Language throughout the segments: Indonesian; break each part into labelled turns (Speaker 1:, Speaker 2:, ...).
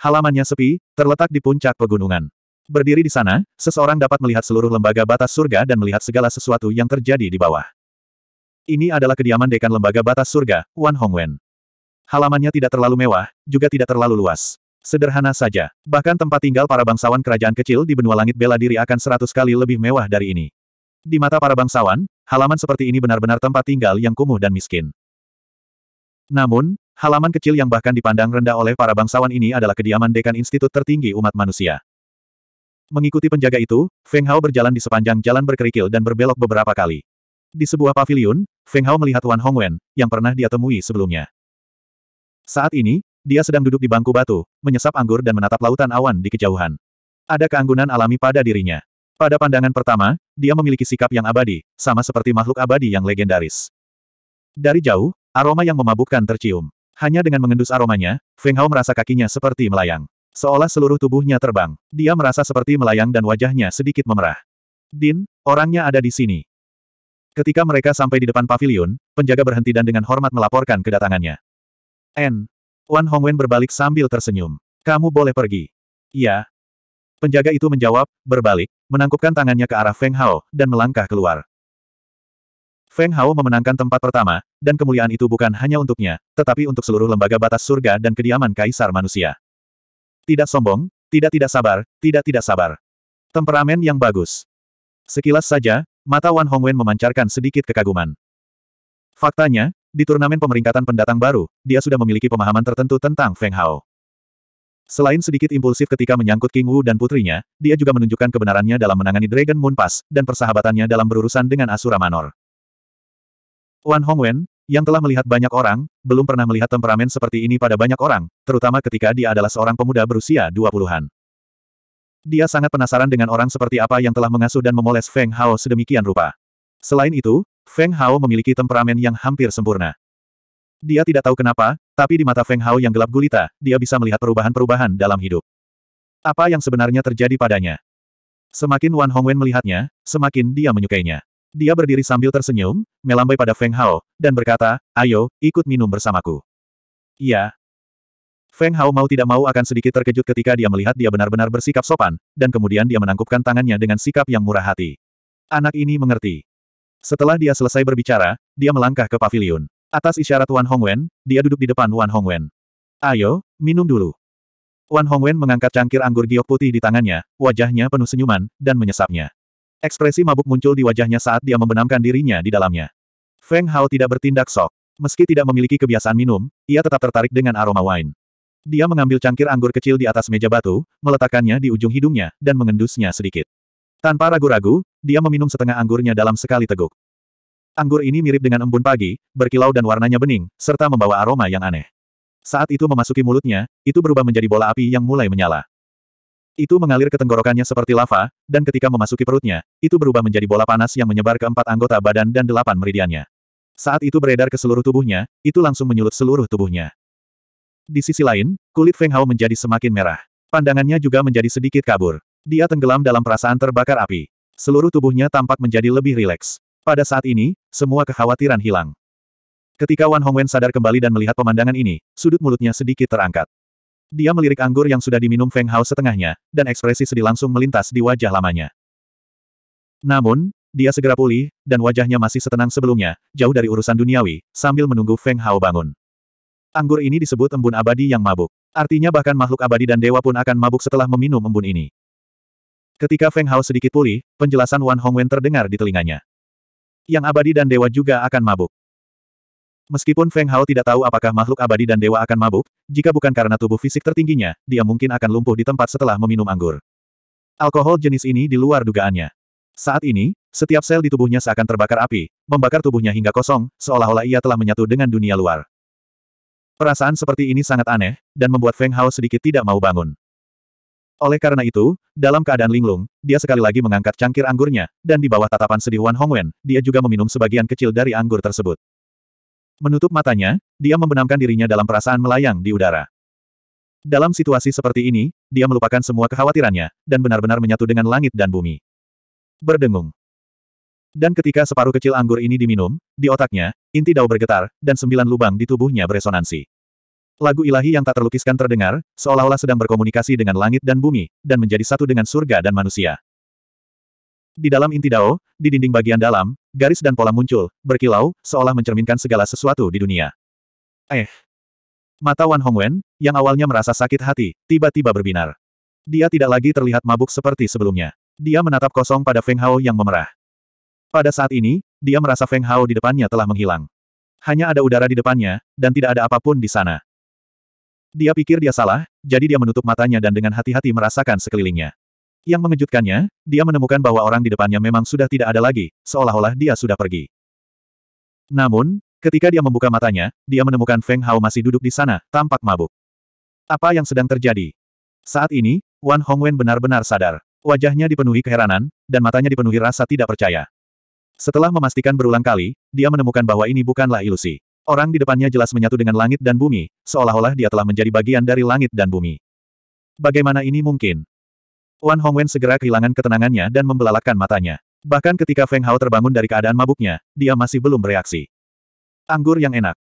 Speaker 1: Halamannya sepi, terletak di puncak pegunungan. Berdiri di sana, seseorang dapat melihat seluruh lembaga batas surga dan melihat segala sesuatu yang terjadi di bawah. Ini adalah kediaman dekan lembaga batas surga, Wan Hongwen. Halamannya tidak terlalu mewah, juga tidak terlalu luas. Sederhana saja. Bahkan tempat tinggal para bangsawan kerajaan kecil di benua langit bela diri akan seratus kali lebih mewah dari ini. Di mata para bangsawan, halaman seperti ini benar-benar tempat tinggal yang kumuh dan miskin. Namun, halaman kecil yang bahkan dipandang rendah oleh para bangsawan ini adalah kediaman dekan institut tertinggi umat manusia. Mengikuti penjaga itu, Feng Hao berjalan di sepanjang jalan berkerikil dan berbelok beberapa kali. Di sebuah paviliun, Feng Hao melihat Wan Hongwen, yang pernah dia temui sebelumnya. Saat ini, dia sedang duduk di bangku batu, menyesap anggur dan menatap lautan awan di kejauhan. Ada keanggunan alami pada dirinya. Pada pandangan pertama, dia memiliki sikap yang abadi, sama seperti makhluk abadi yang legendaris. Dari jauh, aroma yang memabukkan tercium. Hanya dengan mengendus aromanya, Feng Hao merasa kakinya seperti melayang. Seolah seluruh tubuhnya terbang. Dia merasa seperti melayang dan wajahnya sedikit memerah. Din, orangnya ada di sini. Ketika mereka sampai di depan pavilion, penjaga berhenti dan dengan hormat melaporkan kedatangannya. N. Wan Hongwen berbalik sambil tersenyum. Kamu boleh pergi. Iya. Penjaga itu menjawab, berbalik, menangkupkan tangannya ke arah Feng Hao, dan melangkah keluar. Feng Hao memenangkan tempat pertama, dan kemuliaan itu bukan hanya untuknya, tetapi untuk seluruh lembaga batas surga dan kediaman kaisar manusia. Tidak sombong, tidak tidak sabar, tidak tidak sabar. Temperamen yang bagus. Sekilas saja, mata Wan Hongwen memancarkan sedikit kekaguman. Faktanya, di turnamen pemeringkatan pendatang baru, dia sudah memiliki pemahaman tertentu tentang Feng Hao. Selain sedikit impulsif ketika menyangkut King Wu dan putrinya, dia juga menunjukkan kebenarannya dalam menangani Dragon Moon Pass, dan persahabatannya dalam berurusan dengan Asura Manor. Wan Hongwen, yang telah melihat banyak orang, belum pernah melihat temperamen seperti ini pada banyak orang, terutama ketika dia adalah seorang pemuda berusia 20-an. Dia sangat penasaran dengan orang seperti apa yang telah mengasuh dan memoles Feng Hao sedemikian rupa. Selain itu, Feng Hao memiliki temperamen yang hampir sempurna. Dia tidak tahu kenapa, tapi di mata Feng Hao yang gelap gulita, dia bisa melihat perubahan-perubahan dalam hidup. Apa yang sebenarnya terjadi padanya? Semakin Wan Hongwen melihatnya, semakin dia menyukainya. Dia berdiri sambil tersenyum, melambai pada Feng Hao, dan berkata, ayo, ikut minum bersamaku. Iya. Feng Hao mau tidak mau akan sedikit terkejut ketika dia melihat dia benar-benar bersikap sopan, dan kemudian dia menangkupkan tangannya dengan sikap yang murah hati. Anak ini mengerti. Setelah dia selesai berbicara, dia melangkah ke pavilion. Atas isyarat Wan Hongwen, dia duduk di depan Wan Hongwen. Ayo, minum dulu. Wan Hongwen mengangkat cangkir anggur giok putih di tangannya, wajahnya penuh senyuman, dan menyesapnya. Ekspresi mabuk muncul di wajahnya saat dia membenamkan dirinya di dalamnya. Feng Hao tidak bertindak sok. Meski tidak memiliki kebiasaan minum, ia tetap tertarik dengan aroma wine. Dia mengambil cangkir anggur kecil di atas meja batu, meletakkannya di ujung hidungnya, dan mengendusnya sedikit. Tanpa ragu-ragu, dia meminum setengah anggurnya dalam sekali teguk. Anggur ini mirip dengan embun pagi, berkilau dan warnanya bening, serta membawa aroma yang aneh. Saat itu memasuki mulutnya, itu berubah menjadi bola api yang mulai menyala. Itu mengalir ke tenggorokannya seperti lava, dan ketika memasuki perutnya, itu berubah menjadi bola panas yang menyebar ke empat anggota badan dan delapan meridiannya. Saat itu beredar ke seluruh tubuhnya, itu langsung menyulut seluruh tubuhnya. Di sisi lain, kulit Feng Hao menjadi semakin merah. Pandangannya juga menjadi sedikit kabur. Dia tenggelam dalam perasaan terbakar api. Seluruh tubuhnya tampak menjadi lebih rileks. Pada saat ini, semua kekhawatiran hilang. Ketika Wan Hongwen sadar kembali dan melihat pemandangan ini, sudut mulutnya sedikit terangkat. Dia melirik anggur yang sudah diminum Feng Hao setengahnya, dan ekspresi sedih langsung melintas di wajah lamanya. Namun, dia segera pulih, dan wajahnya masih setenang sebelumnya, jauh dari urusan duniawi, sambil menunggu Feng Hao bangun. Anggur ini disebut embun abadi yang mabuk. Artinya bahkan makhluk abadi dan dewa pun akan mabuk setelah meminum embun ini. Ketika Feng Hao sedikit pulih, penjelasan Wan Hongwen terdengar di telinganya. Yang abadi dan dewa juga akan mabuk. Meskipun Feng Hao tidak tahu apakah makhluk abadi dan dewa akan mabuk, jika bukan karena tubuh fisik tertingginya, dia mungkin akan lumpuh di tempat setelah meminum anggur. Alkohol jenis ini di luar dugaannya. Saat ini, setiap sel di tubuhnya seakan terbakar api, membakar tubuhnya hingga kosong, seolah-olah ia telah menyatu dengan dunia luar. Perasaan seperti ini sangat aneh, dan membuat Feng Hao sedikit tidak mau bangun. Oleh karena itu, dalam keadaan linglung, dia sekali lagi mengangkat cangkir anggurnya, dan di bawah tatapan sedih Wan Hongwen, dia juga meminum sebagian kecil dari anggur tersebut. Menutup matanya, dia membenamkan dirinya dalam perasaan melayang di udara. Dalam situasi seperti ini, dia melupakan semua kekhawatirannya, dan benar-benar menyatu dengan langit dan bumi. Berdengung. Dan ketika separuh kecil anggur ini diminum, di otaknya, inti dao bergetar, dan sembilan lubang di tubuhnya beresonansi. Lagu ilahi yang tak terlukiskan terdengar, seolah-olah sedang berkomunikasi dengan langit dan bumi, dan menjadi satu dengan surga dan manusia. Di dalam inti Dao, di dinding bagian dalam, garis dan pola muncul, berkilau, seolah mencerminkan segala sesuatu di dunia. Eh. Mata Wan Hongwen, yang awalnya merasa sakit hati, tiba-tiba berbinar. Dia tidak lagi terlihat mabuk seperti sebelumnya. Dia menatap kosong pada Feng Hao yang memerah. Pada saat ini, dia merasa Feng Hao di depannya telah menghilang. Hanya ada udara di depannya, dan tidak ada apa pun di sana. Dia pikir dia salah, jadi dia menutup matanya dan dengan hati-hati merasakan sekelilingnya. Yang mengejutkannya, dia menemukan bahwa orang di depannya memang sudah tidak ada lagi, seolah-olah dia sudah pergi. Namun, ketika dia membuka matanya, dia menemukan Feng Hao masih duduk di sana, tampak mabuk. Apa yang sedang terjadi? Saat ini, Wan Hongwen benar-benar sadar. Wajahnya dipenuhi keheranan, dan matanya dipenuhi rasa tidak percaya. Setelah memastikan berulang kali, dia menemukan bahwa ini bukanlah ilusi. Orang di depannya jelas menyatu dengan langit dan bumi, seolah-olah dia telah menjadi bagian dari langit dan bumi. Bagaimana ini mungkin? Wan Hongwen segera kehilangan ketenangannya dan membelalakkan matanya. Bahkan ketika Feng Hao terbangun dari keadaan mabuknya, dia masih belum bereaksi. Anggur yang enak.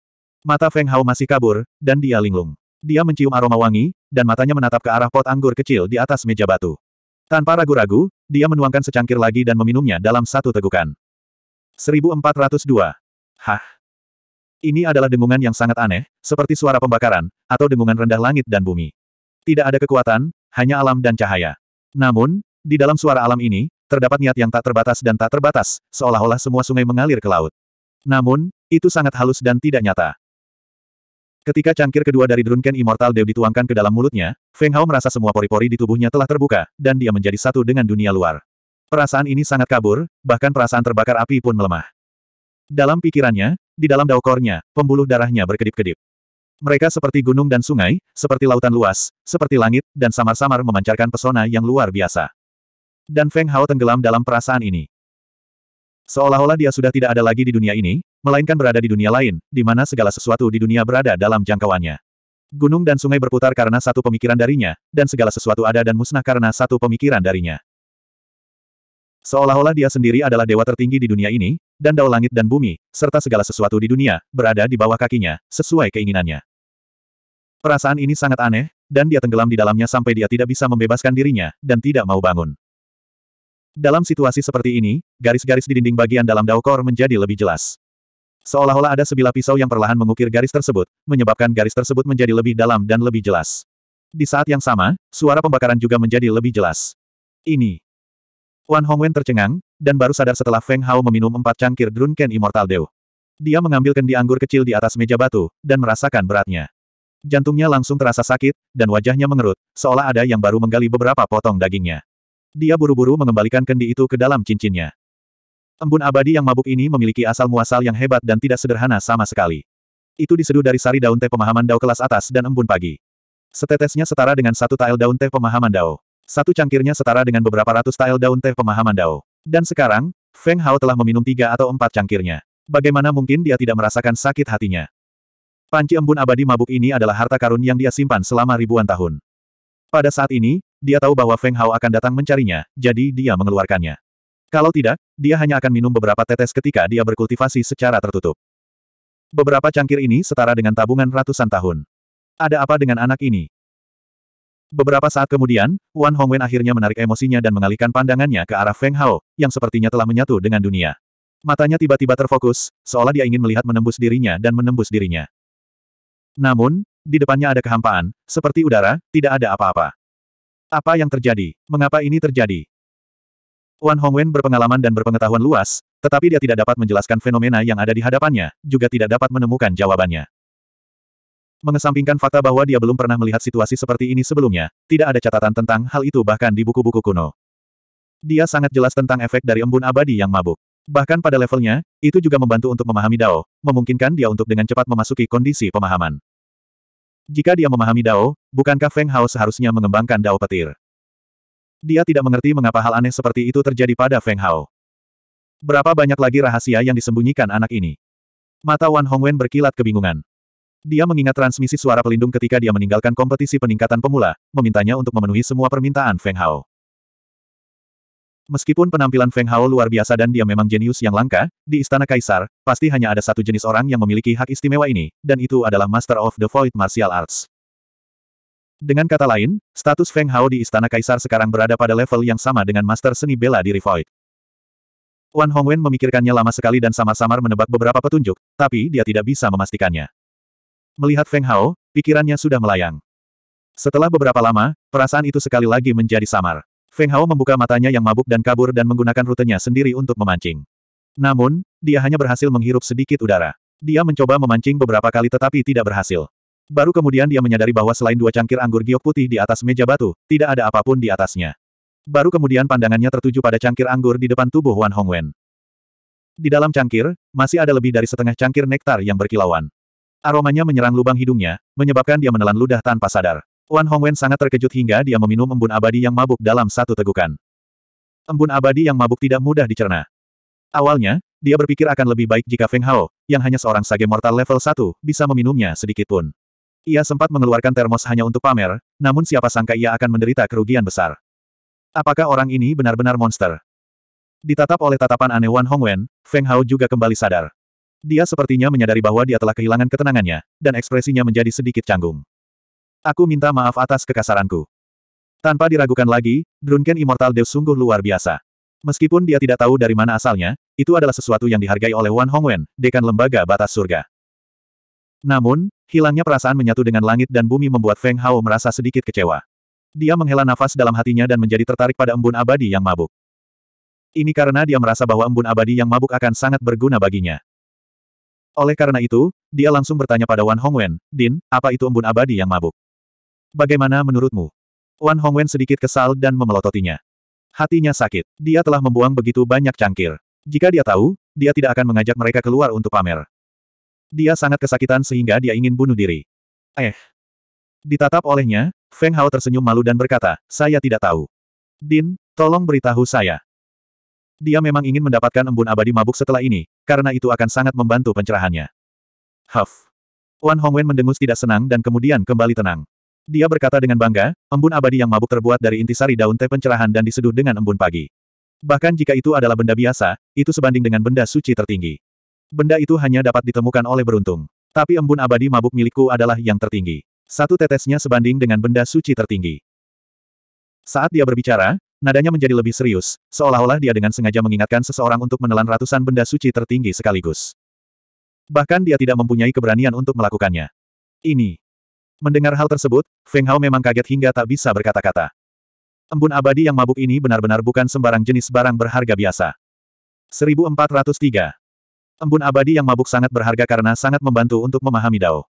Speaker 1: Mata Feng Hao masih kabur, dan dia linglung. Dia mencium aroma wangi, dan matanya menatap ke arah pot anggur kecil di atas meja batu. Tanpa ragu-ragu, dia menuangkan secangkir lagi dan meminumnya dalam satu tegukan. 1402. Hah? Ini adalah dengungan yang sangat aneh, seperti suara pembakaran, atau dengungan rendah langit dan bumi. Tidak ada kekuatan, hanya alam dan cahaya. Namun, di dalam suara alam ini, terdapat niat yang tak terbatas dan tak terbatas, seolah-olah semua sungai mengalir ke laut. Namun, itu sangat halus dan tidak nyata. Ketika cangkir kedua dari Drunken Immortal Dew dituangkan ke dalam mulutnya, Feng Hao merasa semua pori-pori di tubuhnya telah terbuka, dan dia menjadi satu dengan dunia luar. Perasaan ini sangat kabur, bahkan perasaan terbakar api pun melemah. Dalam pikirannya, di dalam daokornya, pembuluh darahnya berkedip-kedip. Mereka seperti gunung dan sungai, seperti lautan luas, seperti langit, dan samar-samar memancarkan pesona yang luar biasa. Dan Feng Hao tenggelam dalam perasaan ini. Seolah-olah dia sudah tidak ada lagi di dunia ini, melainkan berada di dunia lain, di mana segala sesuatu di dunia berada dalam jangkauannya. Gunung dan sungai berputar karena satu pemikiran darinya, dan segala sesuatu ada dan musnah karena satu pemikiran darinya. Seolah-olah dia sendiri adalah dewa tertinggi di dunia ini, dan dao langit dan bumi, serta segala sesuatu di dunia, berada di bawah kakinya, sesuai keinginannya. Perasaan ini sangat aneh, dan dia tenggelam di dalamnya sampai dia tidak bisa membebaskan dirinya, dan tidak mau bangun. Dalam situasi seperti ini, garis-garis di dinding bagian dalam daokor menjadi lebih jelas. Seolah-olah ada sebilah pisau yang perlahan mengukir garis tersebut, menyebabkan garis tersebut menjadi lebih dalam dan lebih jelas. Di saat yang sama, suara pembakaran juga menjadi lebih jelas. Ini Wan Hongwen tercengang, dan baru sadar setelah Feng Hao meminum empat cangkir Drunken Immortal Dew. Dia mengambil kendi anggur kecil di atas meja batu, dan merasakan beratnya. Jantungnya langsung terasa sakit, dan wajahnya mengerut, seolah ada yang baru menggali beberapa potong dagingnya. Dia buru-buru mengembalikan kendi itu ke dalam cincinnya. Embun abadi yang mabuk ini memiliki asal-muasal yang hebat dan tidak sederhana sama sekali. Itu diseduh dari sari daun teh pemahaman Dao kelas atas dan embun pagi. Setetesnya setara dengan satu tael daun teh pemahaman Dao. Satu cangkirnya setara dengan beberapa ratus tael daun teh pemahaman Dao. Dan sekarang, Feng Hao telah meminum tiga atau empat cangkirnya. Bagaimana mungkin dia tidak merasakan sakit hatinya? Panci embun abadi mabuk ini adalah harta karun yang dia simpan selama ribuan tahun. Pada saat ini, dia tahu bahwa Feng Hao akan datang mencarinya, jadi dia mengeluarkannya. Kalau tidak, dia hanya akan minum beberapa tetes ketika dia berkultivasi secara tertutup. Beberapa cangkir ini setara dengan tabungan ratusan tahun. Ada apa dengan anak ini? Beberapa saat kemudian, Wan Hongwen akhirnya menarik emosinya dan mengalihkan pandangannya ke arah Feng Hao, yang sepertinya telah menyatu dengan dunia. Matanya tiba-tiba terfokus, seolah dia ingin melihat menembus dirinya dan menembus dirinya. Namun, di depannya ada kehampaan, seperti udara, tidak ada apa-apa. Apa yang terjadi? Mengapa ini terjadi? Wan Hongwen berpengalaman dan berpengetahuan luas, tetapi dia tidak dapat menjelaskan fenomena yang ada di hadapannya, juga tidak dapat menemukan jawabannya. Mengesampingkan fakta bahwa dia belum pernah melihat situasi seperti ini sebelumnya, tidak ada catatan tentang hal itu bahkan di buku-buku kuno. Dia sangat jelas tentang efek dari embun abadi yang mabuk. Bahkan pada levelnya, itu juga membantu untuk memahami Dao, memungkinkan dia untuk dengan cepat memasuki kondisi pemahaman. Jika dia memahami Dao, bukankah Feng Hao seharusnya mengembangkan Dao petir? Dia tidak mengerti mengapa hal aneh seperti itu terjadi pada Feng Hao. Berapa banyak lagi rahasia yang disembunyikan anak ini? Mata Wan Hongwen berkilat kebingungan. Dia mengingat transmisi suara pelindung ketika dia meninggalkan kompetisi peningkatan pemula, memintanya untuk memenuhi semua permintaan Feng Hao. Meskipun penampilan Feng Hao luar biasa dan dia memang jenius yang langka, di Istana Kaisar, pasti hanya ada satu jenis orang yang memiliki hak istimewa ini, dan itu adalah Master of the Void Martial Arts. Dengan kata lain, status Feng Hao di Istana Kaisar sekarang berada pada level yang sama dengan Master Seni Bela Diri Void. Wan Hongwen memikirkannya lama sekali dan samar-samar menebak beberapa petunjuk, tapi dia tidak bisa memastikannya. Melihat Feng Hao, pikirannya sudah melayang. Setelah beberapa lama, perasaan itu sekali lagi menjadi samar. Feng Hao membuka matanya yang mabuk dan kabur dan menggunakan rutenya sendiri untuk memancing. Namun, dia hanya berhasil menghirup sedikit udara. Dia mencoba memancing beberapa kali tetapi tidak berhasil. Baru kemudian dia menyadari bahwa selain dua cangkir anggur giok putih di atas meja batu, tidak ada apa pun di atasnya. Baru kemudian pandangannya tertuju pada cangkir anggur di depan tubuh Wan Hongwen. Di dalam cangkir, masih ada lebih dari setengah cangkir nektar yang berkilauan. Aromanya menyerang lubang hidungnya, menyebabkan dia menelan ludah tanpa sadar. Wan Hongwen sangat terkejut hingga dia meminum embun abadi yang mabuk dalam satu tegukan. Embun abadi yang mabuk tidak mudah dicerna. Awalnya, dia berpikir akan lebih baik jika Feng Hao, yang hanya seorang sage mortal level 1, bisa meminumnya sedikit pun. Ia sempat mengeluarkan termos hanya untuk pamer, namun siapa sangka ia akan menderita kerugian besar. Apakah orang ini benar-benar monster? Ditatap oleh tatapan aneh Wan Hongwen, Feng Hao juga kembali sadar. Dia sepertinya menyadari bahwa dia telah kehilangan ketenangannya, dan ekspresinya menjadi sedikit canggung. Aku minta maaf atas kekasaranku. Tanpa diragukan lagi, Drunken Immortal Deus sungguh luar biasa. Meskipun dia tidak tahu dari mana asalnya, itu adalah sesuatu yang dihargai oleh Wan Hongwen, dekan lembaga batas surga. Namun, hilangnya perasaan menyatu dengan langit dan bumi membuat Feng Hao merasa sedikit kecewa. Dia menghela nafas dalam hatinya dan menjadi tertarik pada embun abadi yang mabuk. Ini karena dia merasa bahwa embun abadi yang mabuk akan sangat berguna baginya. Oleh karena itu, dia langsung bertanya pada Wan Hongwen, Din, apa itu embun abadi yang mabuk? Bagaimana menurutmu? Wan Hongwen sedikit kesal dan memelototinya. Hatinya sakit. Dia telah membuang begitu banyak cangkir. Jika dia tahu, dia tidak akan mengajak mereka keluar untuk pamer. Dia sangat kesakitan sehingga dia ingin bunuh diri. Eh. Ditatap olehnya, Feng Hao tersenyum malu dan berkata, saya tidak tahu. Din, tolong beritahu saya. Dia memang ingin mendapatkan embun abadi mabuk setelah ini, karena itu akan sangat membantu pencerahannya. Huff. Wan Hongwen mendengus tidak senang dan kemudian kembali tenang. Dia berkata dengan bangga, embun abadi yang mabuk terbuat dari intisari daun teh pencerahan dan diseduh dengan embun pagi. Bahkan jika itu adalah benda biasa, itu sebanding dengan benda suci tertinggi. Benda itu hanya dapat ditemukan oleh beruntung. Tapi embun abadi mabuk milikku adalah yang tertinggi. Satu tetesnya sebanding dengan benda suci tertinggi. Saat dia berbicara, nadanya menjadi lebih serius, seolah-olah dia dengan sengaja mengingatkan seseorang untuk menelan ratusan benda suci tertinggi sekaligus. Bahkan dia tidak mempunyai keberanian untuk melakukannya. Ini, Mendengar hal tersebut, Feng Hao memang kaget hingga tak bisa berkata-kata. Embun abadi yang mabuk ini benar-benar bukan sembarang jenis barang berharga biasa. 1403. Embun abadi yang mabuk sangat berharga karena sangat membantu untuk memahami Dao.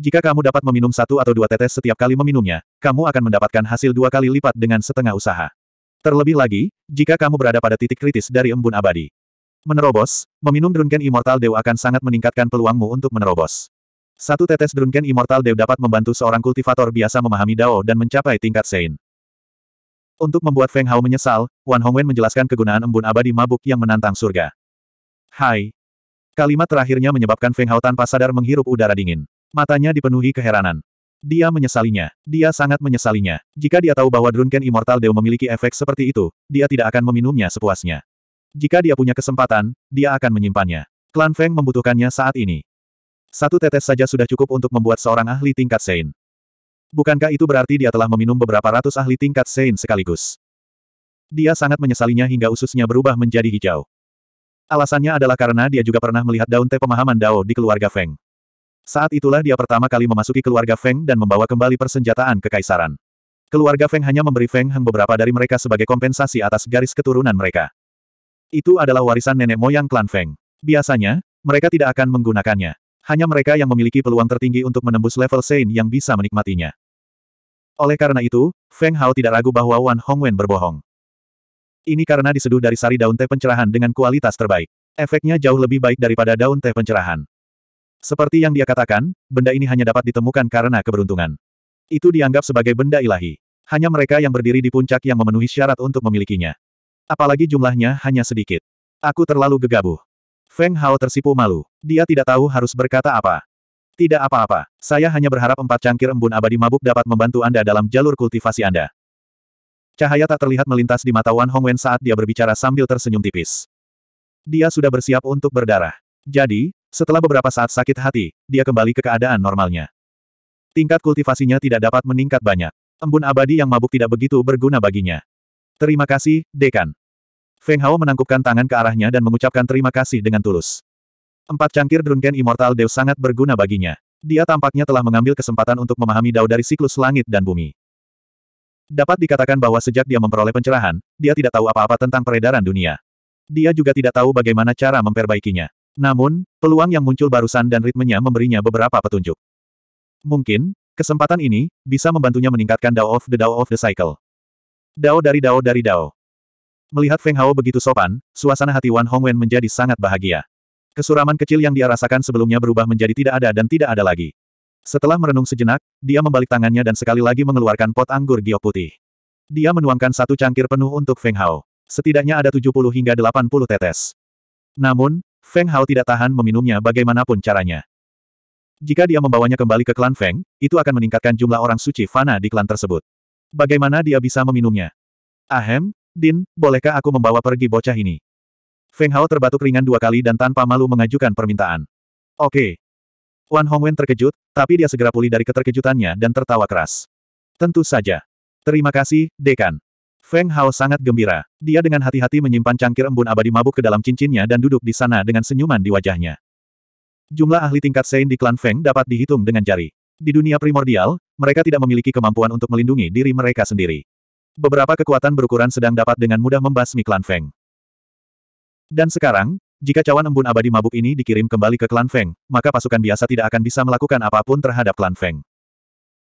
Speaker 1: Jika kamu dapat meminum satu atau dua tetes setiap kali meminumnya, kamu akan mendapatkan hasil dua kali lipat dengan setengah usaha. Terlebih lagi, jika kamu berada pada titik kritis dari embun abadi. Menerobos, meminum Drunken Immortal Dew akan sangat meningkatkan peluangmu untuk menerobos. Satu tetes Drunken Immortal Dew dapat membantu seorang kultivator biasa memahami Dao dan mencapai tingkat Sein. Untuk membuat Feng Hao menyesal, Wan Hongwen menjelaskan kegunaan embun abadi mabuk yang menantang surga. Hai. Kalimat terakhirnya menyebabkan Feng Hao tanpa sadar menghirup udara dingin. Matanya dipenuhi keheranan. Dia menyesalinya. Dia sangat menyesalinya. Jika dia tahu bahwa Drunken Immortal Dew memiliki efek seperti itu, dia tidak akan meminumnya sepuasnya. Jika dia punya kesempatan, dia akan menyimpannya. Klan Feng membutuhkannya saat ini. Satu tetes saja sudah cukup untuk membuat seorang ahli tingkat Sein. Bukankah itu berarti dia telah meminum beberapa ratus ahli tingkat Sein sekaligus? Dia sangat menyesalinya hingga ususnya berubah menjadi hijau. Alasannya adalah karena dia juga pernah melihat daun teh pemahaman Dao di keluarga Feng. Saat itulah dia pertama kali memasuki keluarga Feng dan membawa kembali persenjataan kekaisaran. Keluarga Feng hanya memberi Feng Heng beberapa dari mereka sebagai kompensasi atas garis keturunan mereka. Itu adalah warisan nenek moyang klan Feng. Biasanya, mereka tidak akan menggunakannya. Hanya mereka yang memiliki peluang tertinggi untuk menembus level Sein yang bisa menikmatinya. Oleh karena itu, Feng Hao tidak ragu bahwa Wan Hongwen berbohong. Ini karena diseduh dari sari daun teh pencerahan dengan kualitas terbaik. Efeknya jauh lebih baik daripada daun teh pencerahan. Seperti yang dia katakan, benda ini hanya dapat ditemukan karena keberuntungan. Itu dianggap sebagai benda ilahi. Hanya mereka yang berdiri di puncak yang memenuhi syarat untuk memilikinya. Apalagi jumlahnya hanya sedikit. Aku terlalu gegabah. Feng Hao tersipu malu. Dia tidak tahu harus berkata apa. Tidak apa-apa, saya hanya berharap empat cangkir embun abadi mabuk dapat membantu Anda dalam jalur kultivasi Anda. Cahaya tak terlihat melintas di mata Wan Hongwen saat dia berbicara sambil tersenyum tipis. Dia sudah bersiap untuk berdarah. Jadi, setelah beberapa saat sakit hati, dia kembali ke keadaan normalnya. Tingkat kultivasinya tidak dapat meningkat banyak. Embun abadi yang mabuk tidak begitu berguna baginya. Terima kasih, Dekan. Feng Hao menangkupkan tangan ke arahnya dan mengucapkan terima kasih dengan tulus. Empat cangkir Drunken Immortal Deus sangat berguna baginya. Dia tampaknya telah mengambil kesempatan untuk memahami Dao dari siklus langit dan bumi. Dapat dikatakan bahwa sejak dia memperoleh pencerahan, dia tidak tahu apa-apa tentang peredaran dunia. Dia juga tidak tahu bagaimana cara memperbaikinya. Namun, peluang yang muncul barusan dan ritmenya memberinya beberapa petunjuk. Mungkin, kesempatan ini, bisa membantunya meningkatkan Dao of the Dao of the Cycle. Dao dari Dao dari Dao. Melihat Feng Hao begitu sopan, suasana hati Wan Hongwen menjadi sangat bahagia. Kesuraman kecil yang dia rasakan sebelumnya berubah menjadi tidak ada dan tidak ada lagi. Setelah merenung sejenak, dia membalik tangannya dan sekali lagi mengeluarkan pot anggur giok putih. Dia menuangkan satu cangkir penuh untuk Feng Hao. Setidaknya ada 70 hingga 80 tetes. Namun, Feng Hao tidak tahan meminumnya bagaimanapun caranya. Jika dia membawanya kembali ke klan Feng, itu akan meningkatkan jumlah orang suci fana di klan tersebut. Bagaimana dia bisa meminumnya? Ahem, Din, bolehkah aku membawa pergi bocah ini? Feng Hao terbatuk ringan dua kali dan tanpa malu mengajukan permintaan. Oke. Wan Hongwen terkejut, tapi dia segera pulih dari keterkejutannya dan tertawa keras. Tentu saja. Terima kasih, Dekan. Feng Hao sangat gembira. Dia dengan hati-hati menyimpan cangkir embun abadi mabuk ke dalam cincinnya dan duduk di sana dengan senyuman di wajahnya. Jumlah ahli tingkat Sein di klan Feng dapat dihitung dengan jari. Di dunia primordial, mereka tidak memiliki kemampuan untuk melindungi diri mereka sendiri. Beberapa kekuatan berukuran sedang dapat dengan mudah membasmi klan Feng. Dan sekarang, jika cawan embun abadi mabuk ini dikirim kembali ke klan Feng, maka pasukan biasa tidak akan bisa melakukan apa pun terhadap klan Feng.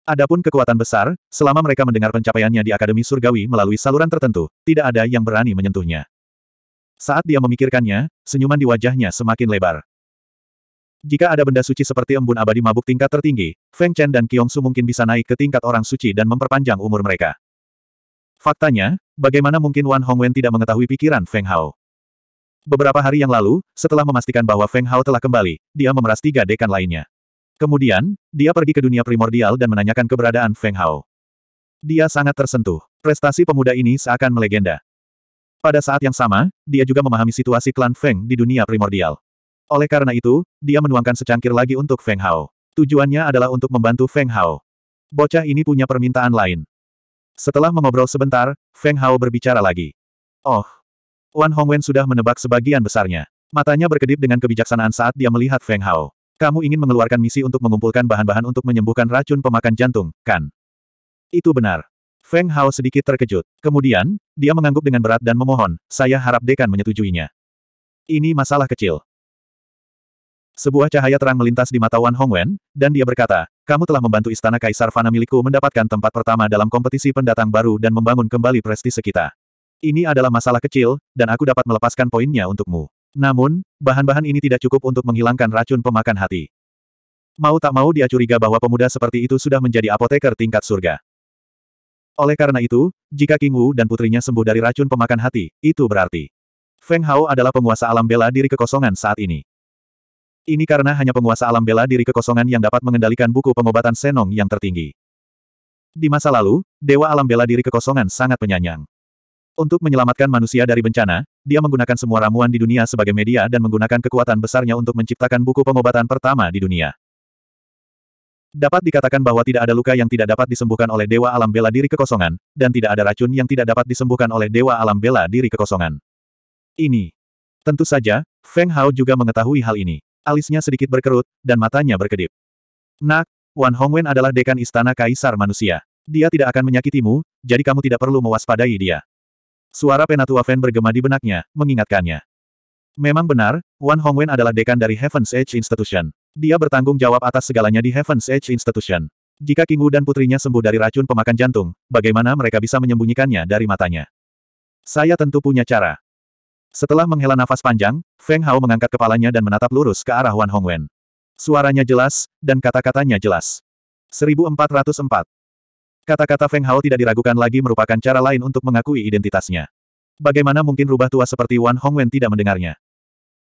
Speaker 1: Adapun kekuatan besar, selama mereka mendengar pencapaiannya di Akademi Surgawi melalui saluran tertentu, tidak ada yang berani menyentuhnya. Saat dia memikirkannya, senyuman di wajahnya semakin lebar. Jika ada benda suci seperti embun abadi mabuk tingkat tertinggi, Feng Chen dan Su mungkin bisa naik ke tingkat orang suci dan memperpanjang umur mereka. Faktanya, bagaimana mungkin Wan Hongwen tidak mengetahui pikiran Feng Hao? Beberapa hari yang lalu, setelah memastikan bahwa Feng Hao telah kembali, dia memeras tiga dekan lainnya. Kemudian, dia pergi ke dunia primordial dan menanyakan keberadaan Feng Hao. Dia sangat tersentuh. Prestasi pemuda ini seakan melegenda. Pada saat yang sama, dia juga memahami situasi klan Feng di dunia primordial. Oleh karena itu, dia menuangkan secangkir lagi untuk Feng Hao. Tujuannya adalah untuk membantu Feng Hao. Bocah ini punya permintaan lain. Setelah mengobrol sebentar, Feng Hao berbicara lagi. Oh, Wan Hongwen sudah menebak sebagian besarnya. Matanya berkedip dengan kebijaksanaan saat dia melihat Feng Hao. Kamu ingin mengeluarkan misi untuk mengumpulkan bahan-bahan untuk menyembuhkan racun pemakan jantung, kan? Itu benar. Feng Hao sedikit terkejut. Kemudian, dia mengangguk dengan berat dan memohon, saya harap dekan menyetujuinya. Ini masalah kecil. Sebuah cahaya terang melintas di mata Wan Hongwen, dan dia berkata, kamu telah membantu Istana Kaisar Fana milikku mendapatkan tempat pertama dalam kompetisi pendatang baru dan membangun kembali prestise kita. Ini adalah masalah kecil, dan aku dapat melepaskan poinnya untukmu. Namun, bahan-bahan ini tidak cukup untuk menghilangkan racun pemakan hati. Mau tak mau dia curiga bahwa pemuda seperti itu sudah menjadi apoteker tingkat surga. Oleh karena itu, jika King Wu dan putrinya sembuh dari racun pemakan hati, itu berarti Feng Hao adalah penguasa alam bela diri kekosongan saat ini. Ini karena hanya penguasa alam bela diri kekosongan yang dapat mengendalikan buku pengobatan Senong yang tertinggi. Di masa lalu, Dewa Alam Bela Diri Kekosongan sangat penyanyang. Untuk menyelamatkan manusia dari bencana, dia menggunakan semua ramuan di dunia sebagai media dan menggunakan kekuatan besarnya untuk menciptakan buku pengobatan pertama di dunia. Dapat dikatakan bahwa tidak ada luka yang tidak dapat disembuhkan oleh Dewa Alam Bela Diri Kekosongan, dan tidak ada racun yang tidak dapat disembuhkan oleh Dewa Alam Bela Diri Kekosongan. Ini. Tentu saja, Feng Hao juga mengetahui hal ini. Alisnya sedikit berkerut, dan matanya berkedip. Nak, Wan Hongwen adalah dekan Istana Kaisar Manusia. Dia tidak akan menyakitimu, jadi kamu tidak perlu mewaspadai dia. Suara Penatua Fen bergema di benaknya, mengingatkannya. Memang benar, Wan Hongwen adalah dekan dari Heaven's Edge Institution. Dia bertanggung jawab atas segalanya di Heaven's Edge Institution. Jika King Wu dan putrinya sembuh dari racun pemakan jantung, bagaimana mereka bisa menyembunyikannya dari matanya? Saya tentu punya cara. Setelah menghela nafas panjang, Feng Hao mengangkat kepalanya dan menatap lurus ke arah Wan Hongwen. Suaranya jelas, dan kata-katanya jelas. 1404. Kata-kata Feng Hao tidak diragukan lagi merupakan cara lain untuk mengakui identitasnya. Bagaimana mungkin rubah tua seperti Wan Hongwen tidak mendengarnya?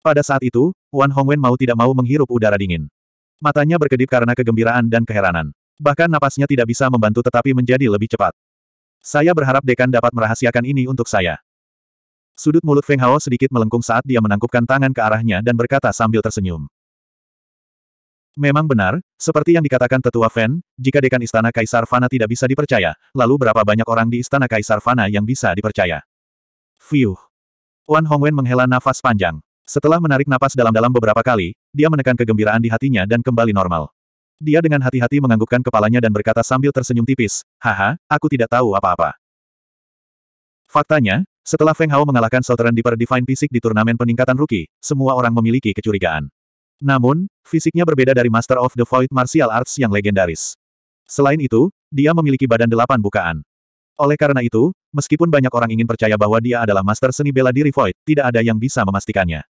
Speaker 1: Pada saat itu, Wan Hongwen mau tidak mau menghirup udara dingin. Matanya berkedip karena kegembiraan dan keheranan. Bahkan napasnya tidak bisa membantu tetapi menjadi lebih cepat. Saya berharap dekan dapat merahasiakan ini untuk saya. Sudut mulut Feng Hao sedikit melengkung saat dia menangkupkan tangan ke arahnya dan berkata sambil tersenyum. Memang benar, seperti yang dikatakan tetua Fen, jika dekan Istana Kaisar Fana tidak bisa dipercaya, lalu berapa banyak orang di Istana Kaisar Fana yang bisa dipercaya? Fiuh. Wan Hongwen menghela nafas panjang. Setelah menarik napas dalam-dalam beberapa kali, dia menekan kegembiraan di hatinya dan kembali normal. Dia dengan hati-hati menganggukkan kepalanya dan berkata sambil tersenyum tipis, Haha, aku tidak tahu apa-apa. Faktanya, setelah Feng Hao mengalahkan Southern Deeper Divine Fisik di turnamen peningkatan rookie, semua orang memiliki kecurigaan. Namun, fisiknya berbeda dari Master of the Void Martial Arts yang legendaris. Selain itu, dia memiliki badan delapan bukaan. Oleh karena itu, meskipun banyak orang ingin percaya bahwa dia adalah Master Seni Bela Diri Void, tidak ada yang bisa memastikannya.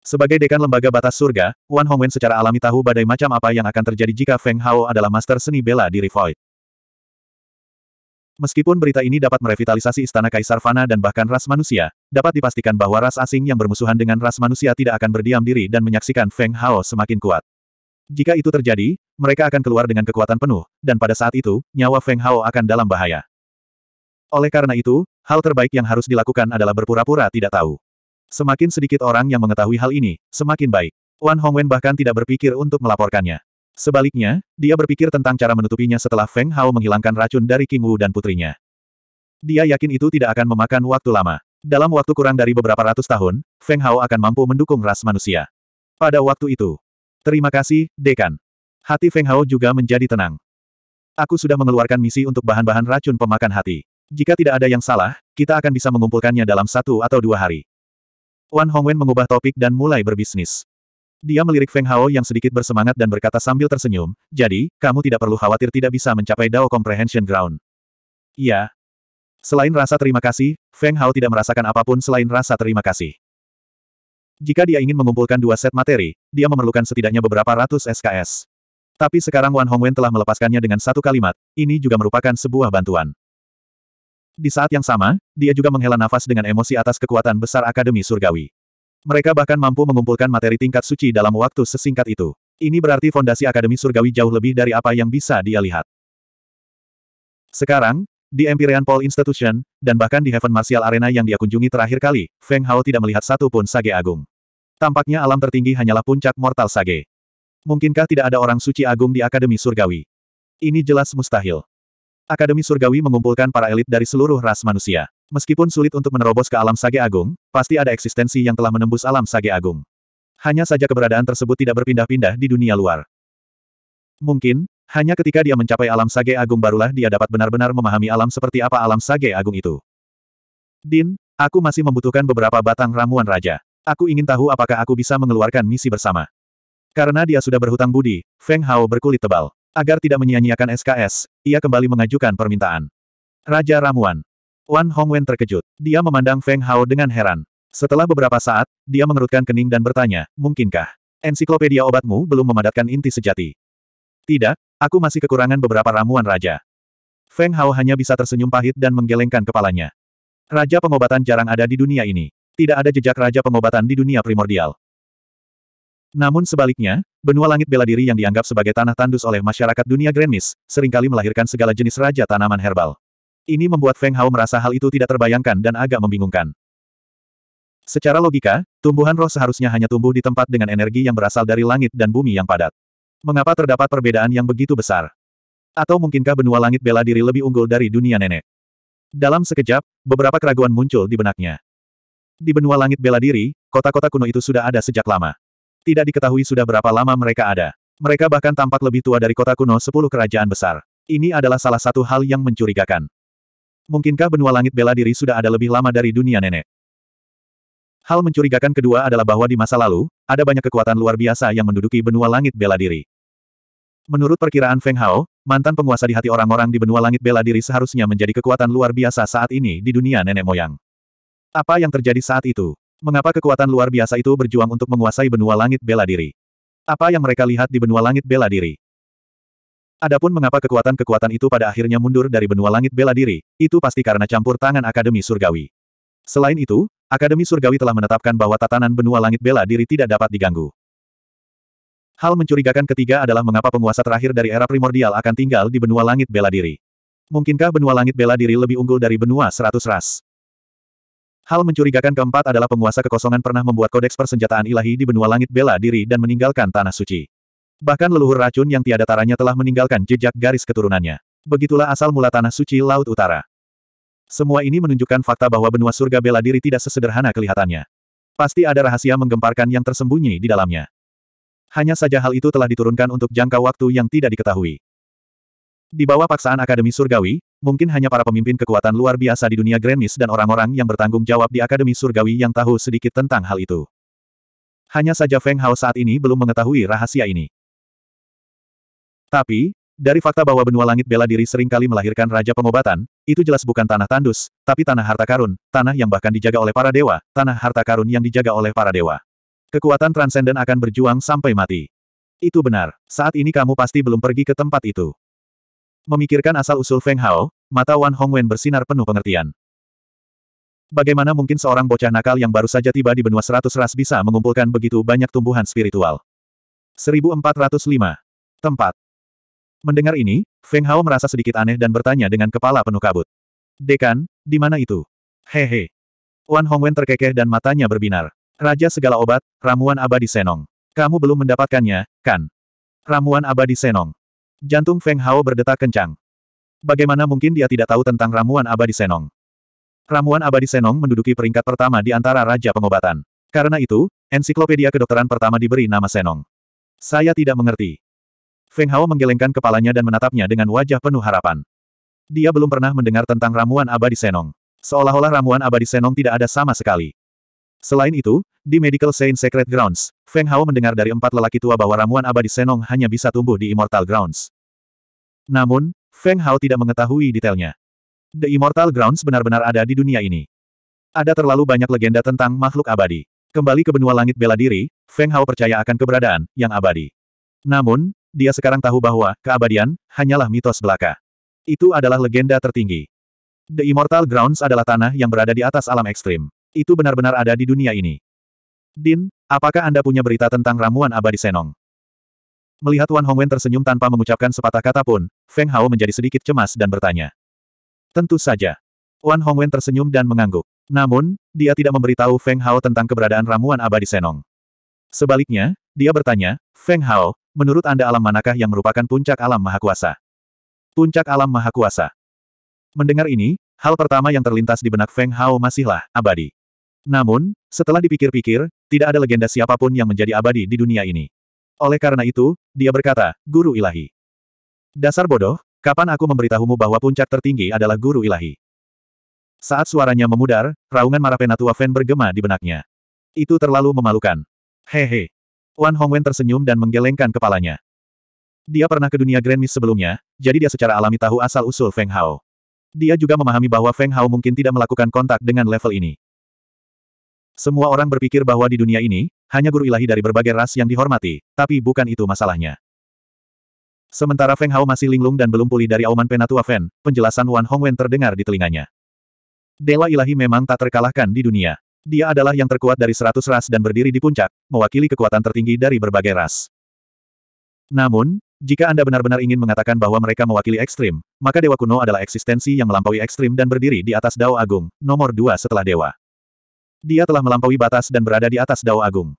Speaker 1: Sebagai dekan lembaga batas surga, Wan Hongwen secara alami tahu badai macam apa yang akan terjadi jika Feng Hao adalah master seni bela diri Void. Meskipun berita ini dapat merevitalisasi istana Kaisar Fana dan bahkan ras manusia, dapat dipastikan bahwa ras asing yang bermusuhan dengan ras manusia tidak akan berdiam diri dan menyaksikan Feng Hao semakin kuat. Jika itu terjadi, mereka akan keluar dengan kekuatan penuh, dan pada saat itu, nyawa Feng Hao akan dalam bahaya. Oleh karena itu, hal terbaik yang harus dilakukan adalah berpura-pura tidak tahu. Semakin sedikit orang yang mengetahui hal ini, semakin baik. Wan Hongwen bahkan tidak berpikir untuk melaporkannya. Sebaliknya, dia berpikir tentang cara menutupinya setelah Feng Hao menghilangkan racun dari King Wu dan putrinya. Dia yakin itu tidak akan memakan waktu lama. Dalam waktu kurang dari beberapa ratus tahun, Feng Hao akan mampu mendukung ras manusia. Pada waktu itu, terima kasih, Dekan. Hati Feng Hao juga menjadi tenang. Aku sudah mengeluarkan misi untuk bahan-bahan racun pemakan hati. Jika tidak ada yang salah, kita akan bisa mengumpulkannya dalam satu atau dua hari. Wan Hongwen mengubah topik dan mulai berbisnis. Dia melirik Feng Hao yang sedikit bersemangat dan berkata sambil tersenyum, jadi, kamu tidak perlu khawatir tidak bisa mencapai Dao Comprehension Ground. Iya. Selain rasa terima kasih, Feng Hao tidak merasakan apa pun selain rasa terima kasih. Jika dia ingin mengumpulkan dua set materi, dia memerlukan setidaknya beberapa ratus SKS. Tapi sekarang Wan Hongwen telah melepaskannya dengan satu kalimat, ini juga merupakan sebuah bantuan. Di saat yang sama, dia juga menghela nafas dengan emosi atas kekuatan besar Akademi Surgawi. Mereka bahkan mampu mengumpulkan materi tingkat suci dalam waktu sesingkat itu. Ini berarti fondasi Akademi Surgawi jauh lebih dari apa yang bisa dia lihat. Sekarang, di Empyrean Pole Institution, dan bahkan di Heaven Martial Arena yang dia kunjungi terakhir kali, Feng Hao tidak melihat satu pun sage agung. Tampaknya alam tertinggi hanyalah puncak mortal sage. Mungkinkah tidak ada orang suci agung di Akademi Surgawi? Ini jelas mustahil. Akademi Surgawi mengumpulkan para elit dari seluruh ras manusia. Meskipun sulit untuk menerobos ke alam Sage Agung, pasti ada eksistensi yang telah menembus alam Sage Agung. Hanya saja keberadaan tersebut tidak berpindah-pindah di dunia luar. Mungkin, hanya ketika dia mencapai alam Sage Agung barulah dia dapat benar-benar memahami alam seperti apa alam Sage Agung itu. Din, aku masih membutuhkan beberapa batang ramuan raja. Aku ingin tahu apakah aku bisa mengeluarkan misi bersama. Karena dia sudah berhutang budi, Feng Hao berkulit tebal. Agar tidak menyia-nyiakan SKS, ia kembali mengajukan permintaan. Raja Ramuan. Wan Hongwen terkejut. Dia memandang Feng Hao dengan heran. Setelah beberapa saat, dia mengerutkan kening dan bertanya, mungkinkah ensiklopedia obatmu belum memadatkan inti sejati? Tidak, aku masih kekurangan beberapa ramuan raja. Feng Hao hanya bisa tersenyum pahit dan menggelengkan kepalanya. Raja pengobatan jarang ada di dunia ini. Tidak ada jejak raja pengobatan di dunia primordial. Namun sebaliknya, benua langit bela diri yang dianggap sebagai tanah tandus oleh masyarakat dunia Grandmis, sering kali melahirkan segala jenis raja tanaman herbal. Ini membuat Feng Hao merasa hal itu tidak terbayangkan dan agak membingungkan. Secara logika, tumbuhan roh seharusnya hanya tumbuh di tempat dengan energi yang berasal dari langit dan bumi yang padat. Mengapa terdapat perbedaan yang begitu besar? Atau mungkinkah benua langit bela diri lebih unggul dari dunia nenek? Dalam sekejap, beberapa keraguan muncul di benaknya. Di benua langit bela diri, kota-kota kuno itu sudah ada sejak lama. Tidak diketahui sudah berapa lama mereka ada. Mereka bahkan tampak lebih tua dari kota kuno sepuluh kerajaan besar. Ini adalah salah satu hal yang mencurigakan. Mungkinkah benua langit bela diri sudah ada lebih lama dari dunia nenek? Hal mencurigakan kedua adalah bahwa di masa lalu, ada banyak kekuatan luar biasa yang menduduki benua langit bela diri. Menurut perkiraan Feng Hao, mantan penguasa di hati orang-orang di benua langit bela diri seharusnya menjadi kekuatan luar biasa saat ini di dunia nenek moyang. Apa yang terjadi saat itu? Mengapa kekuatan luar biasa itu berjuang untuk menguasai benua langit bela diri? Apa yang mereka lihat di benua langit bela diri? Adapun mengapa kekuatan-kekuatan itu pada akhirnya mundur dari benua langit bela diri, itu pasti karena campur tangan Akademi Surgawi. Selain itu, Akademi Surgawi telah menetapkan bahwa tatanan benua langit bela diri tidak dapat diganggu. Hal mencurigakan ketiga adalah mengapa penguasa terakhir dari era primordial akan tinggal di benua langit bela diri. Mungkinkah benua langit bela diri lebih unggul dari benua seratus ras? Hal mencurigakan keempat adalah penguasa kekosongan pernah membuat kodeks persenjataan ilahi di benua langit bela diri dan meninggalkan tanah suci. Bahkan leluhur racun yang tiada taranya telah meninggalkan jejak garis keturunannya. Begitulah asal mula tanah suci Laut Utara. Semua ini menunjukkan fakta bahwa benua surga bela diri tidak sesederhana kelihatannya. Pasti ada rahasia menggemparkan yang tersembunyi di dalamnya. Hanya saja hal itu telah diturunkan untuk jangka waktu yang tidak diketahui. Di bawah paksaan Akademi Surgawi, mungkin hanya para pemimpin kekuatan luar biasa di dunia Grand Mist dan orang-orang yang bertanggung jawab di Akademi Surgawi yang tahu sedikit tentang hal itu. Hanya saja Feng Hao saat ini belum mengetahui rahasia ini. Tapi, dari fakta bahwa benua langit bela diri sering kali melahirkan raja pengobatan, itu jelas bukan tanah tandus, tapi tanah harta karun, tanah yang bahkan dijaga oleh para dewa, tanah harta karun yang dijaga oleh para dewa. Kekuatan transenden akan berjuang sampai mati. Itu benar, saat ini kamu pasti belum pergi ke tempat itu. Memikirkan asal-usul Feng Hao, mata Wan Hongwen bersinar penuh pengertian. Bagaimana mungkin seorang bocah nakal yang baru saja tiba di benua seratus ras bisa mengumpulkan begitu banyak tumbuhan spiritual? 1405. Tempat. Mendengar ini, Feng Hao merasa sedikit aneh dan bertanya dengan kepala penuh kabut. Dekan, di mana itu? Hehe. Wan Hongwen terkekeh dan matanya berbinar. Raja segala obat, ramuan abadi Senong. Kamu belum mendapatkannya, kan? Ramuan abadi Senong. Jantung Feng Hao berdetak kencang. Bagaimana mungkin dia tidak tahu tentang ramuan abadi Senong? Ramuan abadi Senong menduduki peringkat pertama di antara Raja Pengobatan. Karena itu, ensiklopedia kedokteran pertama diberi nama Senong. Saya tidak mengerti. Feng Hao menggelengkan kepalanya dan menatapnya dengan wajah penuh harapan. Dia belum pernah mendengar tentang ramuan abadi Senong. Seolah-olah ramuan abadi Senong tidak ada sama sekali. Selain itu, di Medical Saint Secret Grounds, Feng Hao mendengar dari empat lelaki tua bahwa ramuan abadi Senong hanya bisa tumbuh di Immortal Grounds. Namun, Feng Hao tidak mengetahui detailnya. The Immortal Grounds benar-benar ada di dunia ini. Ada terlalu banyak legenda tentang makhluk abadi. Kembali ke benua langit bela diri, Feng Hao percaya akan keberadaan yang abadi. Namun, dia sekarang tahu bahwa keabadian hanyalah mitos belaka. Itu adalah legenda tertinggi. The Immortal Grounds adalah tanah yang berada di atas alam ekstrim. Itu benar-benar ada di dunia ini. Din, apakah Anda punya berita tentang ramuan abadi Senong? Melihat Wan Hongwen tersenyum tanpa mengucapkan sepatah kata pun, Feng Hao menjadi sedikit cemas dan bertanya. Tentu saja. Wan Hongwen tersenyum dan mengangguk. Namun, dia tidak memberitahu Feng Hao tentang keberadaan ramuan abadi Senong. Sebaliknya, dia bertanya, Feng Hao, menurut Anda alam manakah yang merupakan puncak alam maha kuasa? Puncak alam maha kuasa. Mendengar ini, hal pertama yang terlintas di benak Feng Hao masihlah abadi. Namun, setelah dipikir-pikir, tidak ada legenda siapa pun yang menjadi abadi di dunia ini. Oleh karena itu, dia berkata, Guru Ilahi. Dasar bodoh, kapan aku memberitahumu bahwa puncak tertinggi adalah Guru Ilahi? Saat suaranya memudar, raungan marah penatua Fen bergema di benaknya. Itu terlalu memalukan. Hehe. Wan Hongwen tersenyum dan menggelengkan kepalanya. Dia pernah ke dunia Grand Mist sebelumnya, jadi dia secara alami tahu asal-usul Feng Hao. Dia juga memahami bahwa Feng Hao mungkin tidak melakukan kontak dengan level ini. Semua orang berpikir bahwa di dunia ini, hanya guru ilahi dari berbagai ras yang dihormati, tapi bukan itu masalahnya. Sementara Feng Hao masih linglung dan belum pulih dari auman penatua Fen, penjelasan Wan Hongwen terdengar di telinganya. Dewa ilahi memang tak terkalahkan di dunia. Dia adalah yang terkuat dari seratus ras dan berdiri di puncak, mewakili kekuatan tertinggi dari berbagai ras. Namun, jika Anda benar-benar ingin mengatakan bahwa mereka mewakili ekstrim, maka Dewa kuno adalah eksistensi yang melampaui ekstrim dan berdiri di atas Dao Agung, nomor dua setelah Dewa. Dia telah melampaui batas dan berada di atas Dao Agung.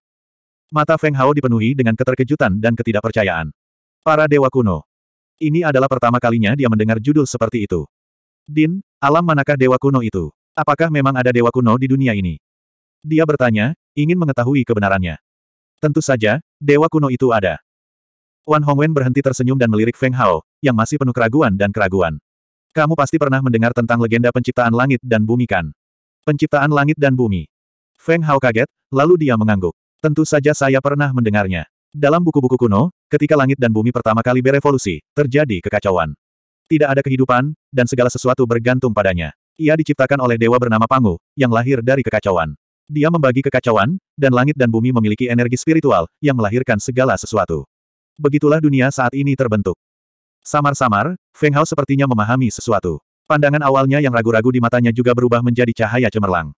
Speaker 1: Mata Feng Hao dipenuhi dengan keterkejutan dan ketidakpercayaan. Para Dewa Kuno. Ini adalah pertama kalinya dia mendengar judul seperti itu. Din, alam manakah Dewa Kuno itu? Apakah memang ada Dewa Kuno di dunia ini? Dia bertanya, ingin mengetahui kebenarannya. Tentu saja, Dewa Kuno itu ada. Wan Hongwen berhenti tersenyum dan melirik Feng Hao, yang masih penuh keraguan dan keraguan. Kamu pasti pernah mendengar tentang legenda penciptaan langit dan bumi kan? Penciptaan langit dan bumi. Feng Hao kaget, lalu dia mengangguk. Tentu saja saya pernah mendengarnya. Dalam buku-buku kuno, ketika langit dan bumi pertama kali berevolusi, terjadi kekacauan. Tidak ada kehidupan, dan segala sesuatu bergantung padanya. Ia diciptakan oleh dewa bernama Pangu, yang lahir dari kekacauan. Dia membagi kekacauan, dan langit dan bumi memiliki energi spiritual, yang melahirkan segala sesuatu. Begitulah dunia saat ini terbentuk. Samar-samar, Feng Hao sepertinya memahami sesuatu. Pandangan awalnya yang ragu-ragu di matanya juga berubah menjadi cahaya cemerlang.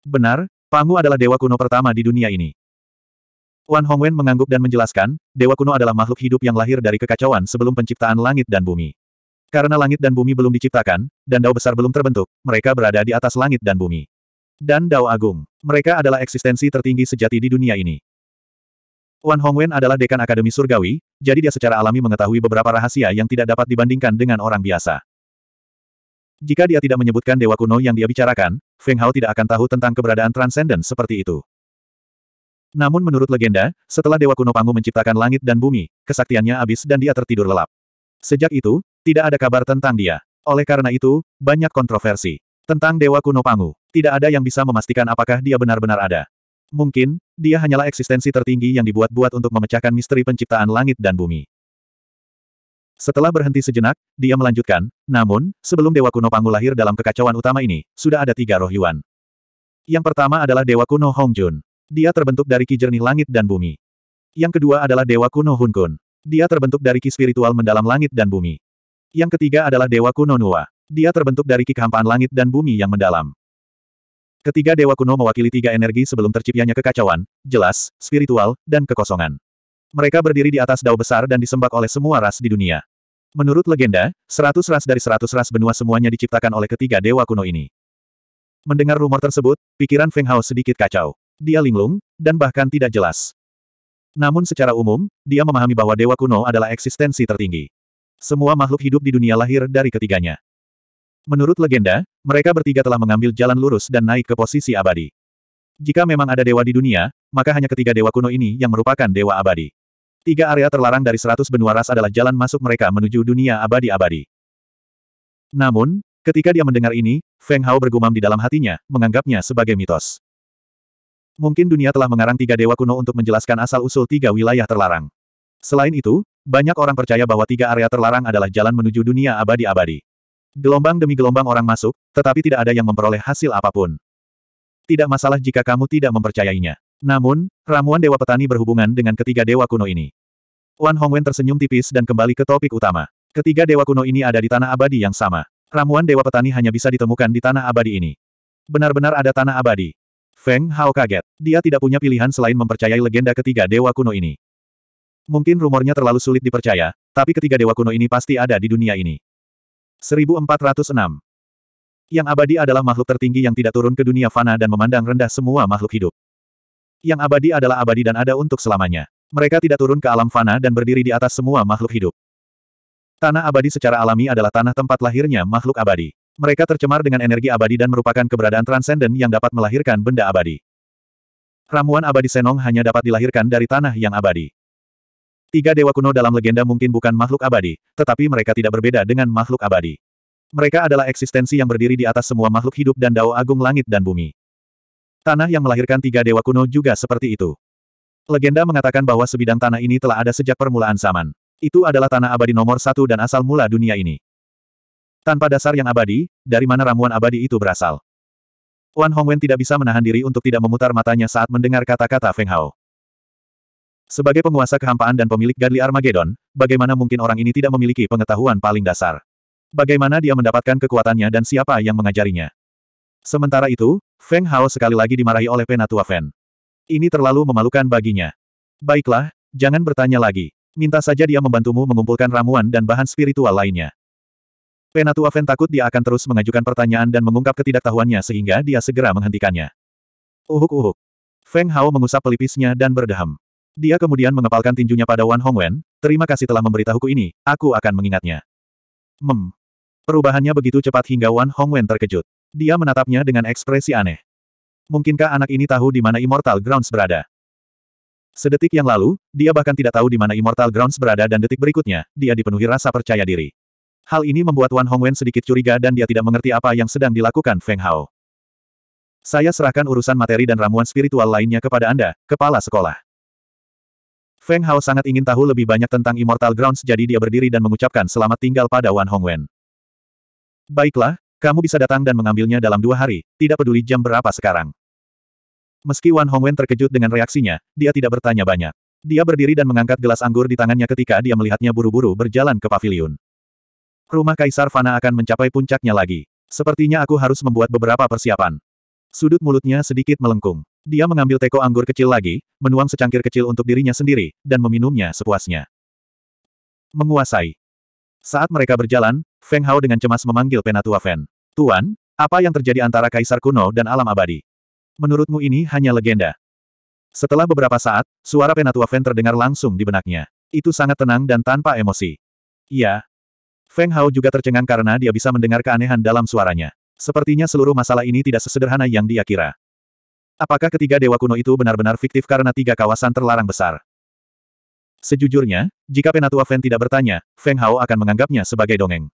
Speaker 1: Benar, Pangu adalah dewa kuno pertama di dunia ini. Wan Hongwen mengangguk dan menjelaskan, dewa kuno adalah makhluk hidup yang lahir dari kekacauan sebelum penciptaan langit dan bumi. Karena langit dan bumi belum diciptakan, dan dao besar belum terbentuk, mereka berada di atas langit dan bumi. Dan dao agung. Mereka adalah eksistensi tertinggi sejati di dunia ini. Wan Hongwen adalah dekan Akademi Surgawi, jadi dia secara alami mengetahui beberapa rahasia yang tidak dapat dibandingkan dengan orang biasa. Jika dia tidak menyebutkan dewa kuno yang dia bicarakan, Feng Hao tidak akan tahu tentang keberadaan transenden seperti itu. Namun menurut legenda, setelah dewa kuno Pangu menciptakan langit dan bumi, kesaktiannya habis dan dia tertidur lelap. Sejak itu, tidak ada kabar tentang dia. Oleh karena itu, banyak kontroversi. Tentang dewa kuno Pangu, tidak ada yang bisa memastikan apakah dia benar-benar ada. Mungkin, dia hanyalah eksistensi tertinggi yang dibuat-buat untuk memecahkan misteri penciptaan langit dan bumi. Setelah berhenti sejenak, dia melanjutkan, namun, sebelum Dewa Kuno Pangu lahir dalam kekacauan utama ini, sudah ada tiga roh Yuan. Yang pertama adalah Dewa Kuno Hong Jun. Dia terbentuk dari ki jernih langit dan bumi. Yang kedua adalah Dewa Kuno Hun Kun. Dia terbentuk dari ki spiritual mendalam langit dan bumi. Yang ketiga adalah Dewa Kuno Nuwa. Dia terbentuk dari ki kehampaan langit dan bumi yang mendalam. Ketiga Dewa Kuno mewakili tiga energi sebelum terciptanya kekacauan, jelas, spiritual, dan kekosongan. Mereka berdiri di atas dao besar dan disembah oleh semua ras di dunia. Menurut legenda, seratus ras dari seratus ras benua semuanya diciptakan oleh ketiga dewa kuno ini. Mendengar rumor tersebut, pikiran Feng Hao sedikit kacau. Dia linglung, dan bahkan tidak jelas. Namun secara umum, dia memahami bahwa dewa kuno adalah eksistensi tertinggi. Semua makhluk hidup di dunia lahir dari ketiganya. Menurut legenda, mereka bertiga telah mengambil jalan lurus dan naik ke posisi abadi. Jika memang ada dewa di dunia, maka hanya ketiga dewa kuno ini yang merupakan dewa abadi. Tiga area terlarang dari seratus benua ras adalah jalan masuk mereka menuju dunia abadi-abadi. Namun, ketika dia mendengar ini, Feng Hao bergumam di dalam hatinya, menganggapnya sebagai mitos. Mungkin dunia telah mengarang tiga dewa kuno untuk menjelaskan asal-usul tiga wilayah terlarang. Selain itu, banyak orang percaya bahwa tiga area terlarang adalah jalan menuju dunia abadi-abadi. Gelombang demi gelombang orang masuk, tetapi tidak ada yang memperoleh hasil apa pun. Tidak masalah jika kamu tidak mempercayainya. Namun, ramuan Dewa Petani berhubungan dengan ketiga dewa kuno ini. Wan Hongwen tersenyum tipis dan kembali ke topik utama. Ketiga dewa kuno ini ada di tanah abadi yang sama. Ramuan Dewa Petani hanya bisa ditemukan di tanah abadi ini. Benar-benar ada tanah abadi. Feng Hao kaget. Dia tidak punya pilihan selain mempercayai legenda ketiga dewa kuno ini. Mungkin rumornya terlalu sulit dipercaya, tapi ketiga dewa kuno ini pasti ada di dunia ini. 1406. Yang abadi adalah makhluk tertinggi yang tidak turun ke dunia fana dan memandang rendah semua makhluk hidup. Yang abadi adalah abadi dan ada untuk selamanya. Mereka tidak turun ke alam fana dan berdiri di atas semua makhluk hidup. Tanah abadi secara alami adalah tanah tempat lahirnya makhluk abadi. Mereka tercemar dengan energi abadi dan merupakan keberadaan transenden yang dapat melahirkan benda abadi. Ramuan abadi Senong hanya dapat dilahirkan dari tanah yang abadi. Tiga dewa kuno dalam legenda mungkin bukan makhluk abadi, tetapi mereka tidak berbeda dengan makhluk abadi. Mereka adalah eksistensi yang berdiri di atas semua makhluk hidup dan dao agung langit dan bumi. Tanah yang melahirkan tiga dewa kuno juga seperti itu. Legenda mengatakan bahwa sebidang tanah ini telah ada sejak permulaan zaman. Itu adalah tanah abadi nomor satu dan asal mula dunia ini. Tanpa dasar yang abadi, dari mana ramuan abadi itu berasal? Wan Hongwen tidak bisa menahan diri untuk tidak memutar matanya saat mendengar kata-kata Feng Hao. Sebagai penguasa kehampaan dan pemilik Gadli Armageddon, bagaimana mungkin orang ini tidak memiliki pengetahuan paling dasar? Bagaimana dia mendapatkan kekuatannya dan siapa yang mengajarinya? Sementara itu, Feng Hao sekali lagi dimarahi oleh Penatua Fen. Ini terlalu memalukan baginya. Baiklah, jangan bertanya lagi. Minta saja dia membantumu mengumpulkan ramuan dan bahan spiritual lainnya. Penatua Fen takut dia akan terus mengajukan pertanyaan dan mengungkap ketidaktahuannya sehingga dia segera menghentikannya. Uhuk-uhuk. Feng Hao mengusap pelipisnya dan berdeham. Dia kemudian mengepalkan tinjunya pada Wan Hongwen, terima kasih telah memberitahuku ini, aku akan mengingatnya. Mem. Perubahannya begitu cepat hingga Wan Hongwen terkejut. Dia menatapnya dengan ekspresi aneh. Mungkinkah anak ini tahu di mana Immortal Grounds berada? Sedetik yang lalu, dia bahkan tidak tahu di mana Immortal Grounds berada dan detik berikutnya, dia dipenuhi rasa percaya diri. Hal ini membuat Wan Hongwen sedikit curiga dan dia tidak mengerti apa yang sedang dilakukan Feng Hao. Saya serahkan urusan materi dan ramuan spiritual lainnya kepada Anda, kepala sekolah. Feng Hao sangat ingin tahu lebih banyak tentang Immortal Grounds jadi dia berdiri dan mengucapkan selamat tinggal pada Wan Hongwen. Baiklah, kamu bisa datang dan mengambilnya dalam dua hari, tidak peduli jam berapa sekarang. Meski Wan Hongwen terkejut dengan reaksinya, dia tidak bertanya banyak. Dia berdiri dan mengangkat gelas anggur di tangannya ketika dia melihatnya buru-buru berjalan ke pavilion. Rumah Kaisar Fana akan mencapai puncaknya lagi. Sepertinya aku harus membuat beberapa persiapan. Sudut mulutnya sedikit melengkung. Dia mengambil teko anggur kecil lagi, menuang secangkir kecil untuk dirinya sendiri, dan meminumnya sepuasnya. Menguasai. Saat mereka berjalan, Feng Hao dengan cemas memanggil Penatua Fen. Tuan, apa yang terjadi antara Kaisar kuno dan alam abadi? Menurutmu ini hanya legenda. Setelah beberapa saat, suara Penatua Fen terdengar langsung di benaknya. Itu sangat tenang dan tanpa emosi. Iya. Feng Hao juga tercengang karena dia bisa mendengar keanehan dalam suaranya. Sepertinya seluruh masalah ini tidak sesederhana yang dia kira. Apakah ketiga dewa kuno itu benar-benar fiktif karena tiga kawasan terlarang besar? Sejujurnya, jika Penatua Fen tidak bertanya, Feng Hao akan menganggapnya sebagai dongeng.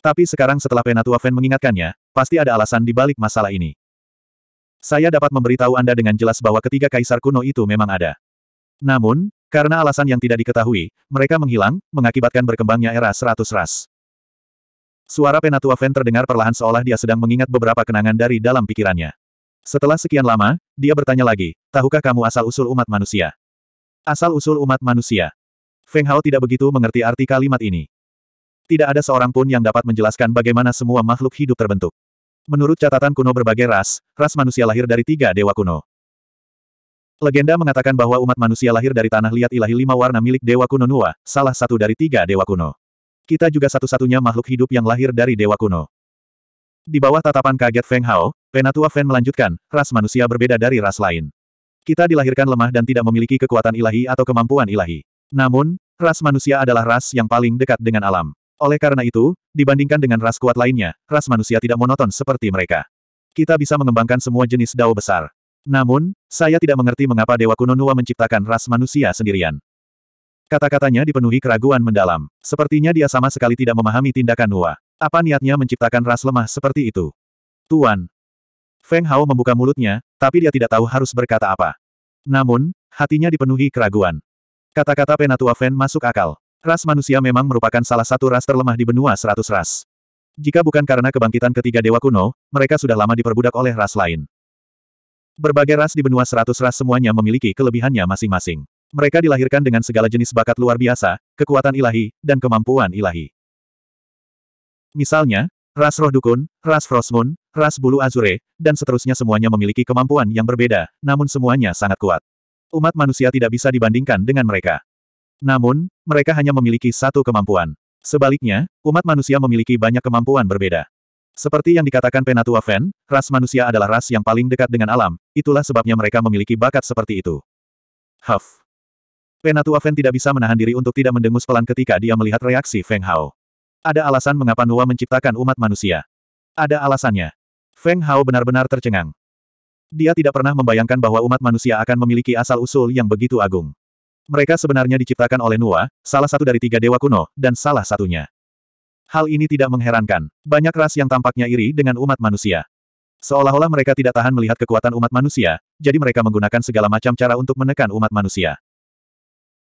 Speaker 1: Tapi sekarang setelah Penatua Fen mengingatkannya, pasti ada alasan di balik masalah ini. Saya dapat memberitahu Anda dengan jelas bahwa ketiga kaisar kuno itu memang ada. Namun, karena alasan yang tidak diketahui, mereka menghilang, mengakibatkan berkembangnya era seratus ras. Suara Penatua Fen terdengar perlahan seolah dia sedang mengingat beberapa kenangan dari dalam pikirannya. Setelah sekian lama, dia bertanya lagi, tahukah kamu asal-usul umat manusia? Asal-usul umat manusia. Feng Hao tidak begitu mengerti arti kalimat ini. Tidak ada seorang pun yang dapat menjelaskan bagaimana semua makhluk hidup terbentuk. Menurut catatan kuno berbagai ras, ras manusia lahir dari tiga dewa kuno. Legenda mengatakan bahwa umat manusia lahir dari tanah liat ilahi lima warna milik dewa kuno Nua, salah satu dari tiga dewa kuno. Kita juga satu-satunya makhluk hidup yang lahir dari dewa kuno. Di bawah tatapan kaget Feng Hao, Penatua Fen melanjutkan, ras manusia berbeda dari ras lain. Kita dilahirkan lemah dan tidak memiliki kekuatan ilahi atau kemampuan ilahi. Namun, ras manusia adalah ras yang paling dekat dengan alam. Oleh karena itu, dibandingkan dengan ras kuat lainnya, ras manusia tidak monoton seperti mereka. Kita bisa mengembangkan semua jenis dao besar. Namun, saya tidak mengerti mengapa Dewa Kuno Nua menciptakan ras manusia sendirian. Kata-katanya dipenuhi keraguan mendalam. Sepertinya dia sama sekali tidak memahami tindakan Nua. Apa niatnya menciptakan ras lemah seperti itu? Tuan, Feng Hao membuka mulutnya, tapi dia tidak tahu harus berkata apa. Namun, hatinya dipenuhi keraguan. Kata-kata Penatua Fen masuk akal. Ras manusia memang merupakan salah satu ras terlemah di benua seratus ras. Jika bukan karena kebangkitan ketiga dewa kuno, mereka sudah lama diperbudak oleh ras lain. Berbagai ras di benua seratus ras semuanya memiliki kelebihannya masing-masing. Mereka dilahirkan dengan segala jenis bakat luar biasa, kekuatan ilahi, dan kemampuan ilahi. Misalnya, ras roh dukun, ras frostmoon, ras bulu azure, dan seterusnya semuanya memiliki kemampuan yang berbeda, namun semuanya sangat kuat. Umat manusia tidak bisa dibandingkan dengan mereka. Namun, mereka hanya memiliki satu kemampuan. Sebaliknya, umat manusia memiliki banyak kemampuan berbeda. Seperti yang dikatakan Penatua Fen, ras manusia adalah ras yang paling dekat dengan alam, itulah sebabnya mereka memiliki bakat seperti itu. Huff. Penatua Fen tidak bisa menahan diri untuk tidak mendengus pelan ketika dia melihat reaksi Feng Hao. Ada alasan mengapa Nua menciptakan umat manusia. Ada alasannya. Feng Hao benar-benar tercengang. Dia tidak pernah membayangkan bahwa umat manusia akan memiliki asal-usul yang begitu agung. Mereka sebenarnya diciptakan oleh Nua, salah satu dari tiga dewa kuno, dan salah satunya. Hal ini tidak mengherankan. Banyak ras yang tampaknya iri dengan umat manusia. Seolah-olah mereka tidak tahan melihat kekuatan umat manusia, jadi mereka menggunakan segala macam cara untuk menekan umat manusia.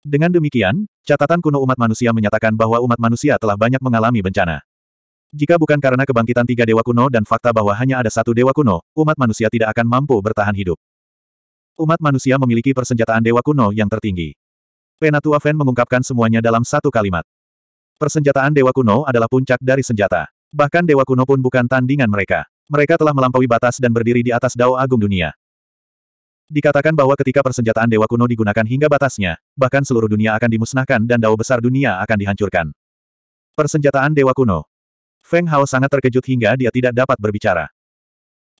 Speaker 1: Dengan demikian, catatan kuno umat manusia menyatakan bahwa umat manusia telah banyak mengalami bencana. Jika bukan karena kebangkitan tiga dewa kuno dan fakta bahwa hanya ada satu dewa kuno, umat manusia tidak akan mampu bertahan hidup. Umat manusia memiliki persenjataan dewa kuno yang tertinggi. Penatua Fen mengungkapkan semuanya dalam satu kalimat. Persenjataan dewa kuno adalah puncak dari senjata. Bahkan dewa kuno pun bukan tandingan mereka. Mereka telah melampaui batas dan berdiri di atas dao agung dunia. Dikatakan bahwa ketika persenjataan dewa kuno digunakan hingga batasnya, bahkan seluruh dunia akan dimusnahkan dan dao besar dunia akan dihancurkan. Persenjataan dewa kuno Feng Hao sangat terkejut hingga dia tidak dapat berbicara.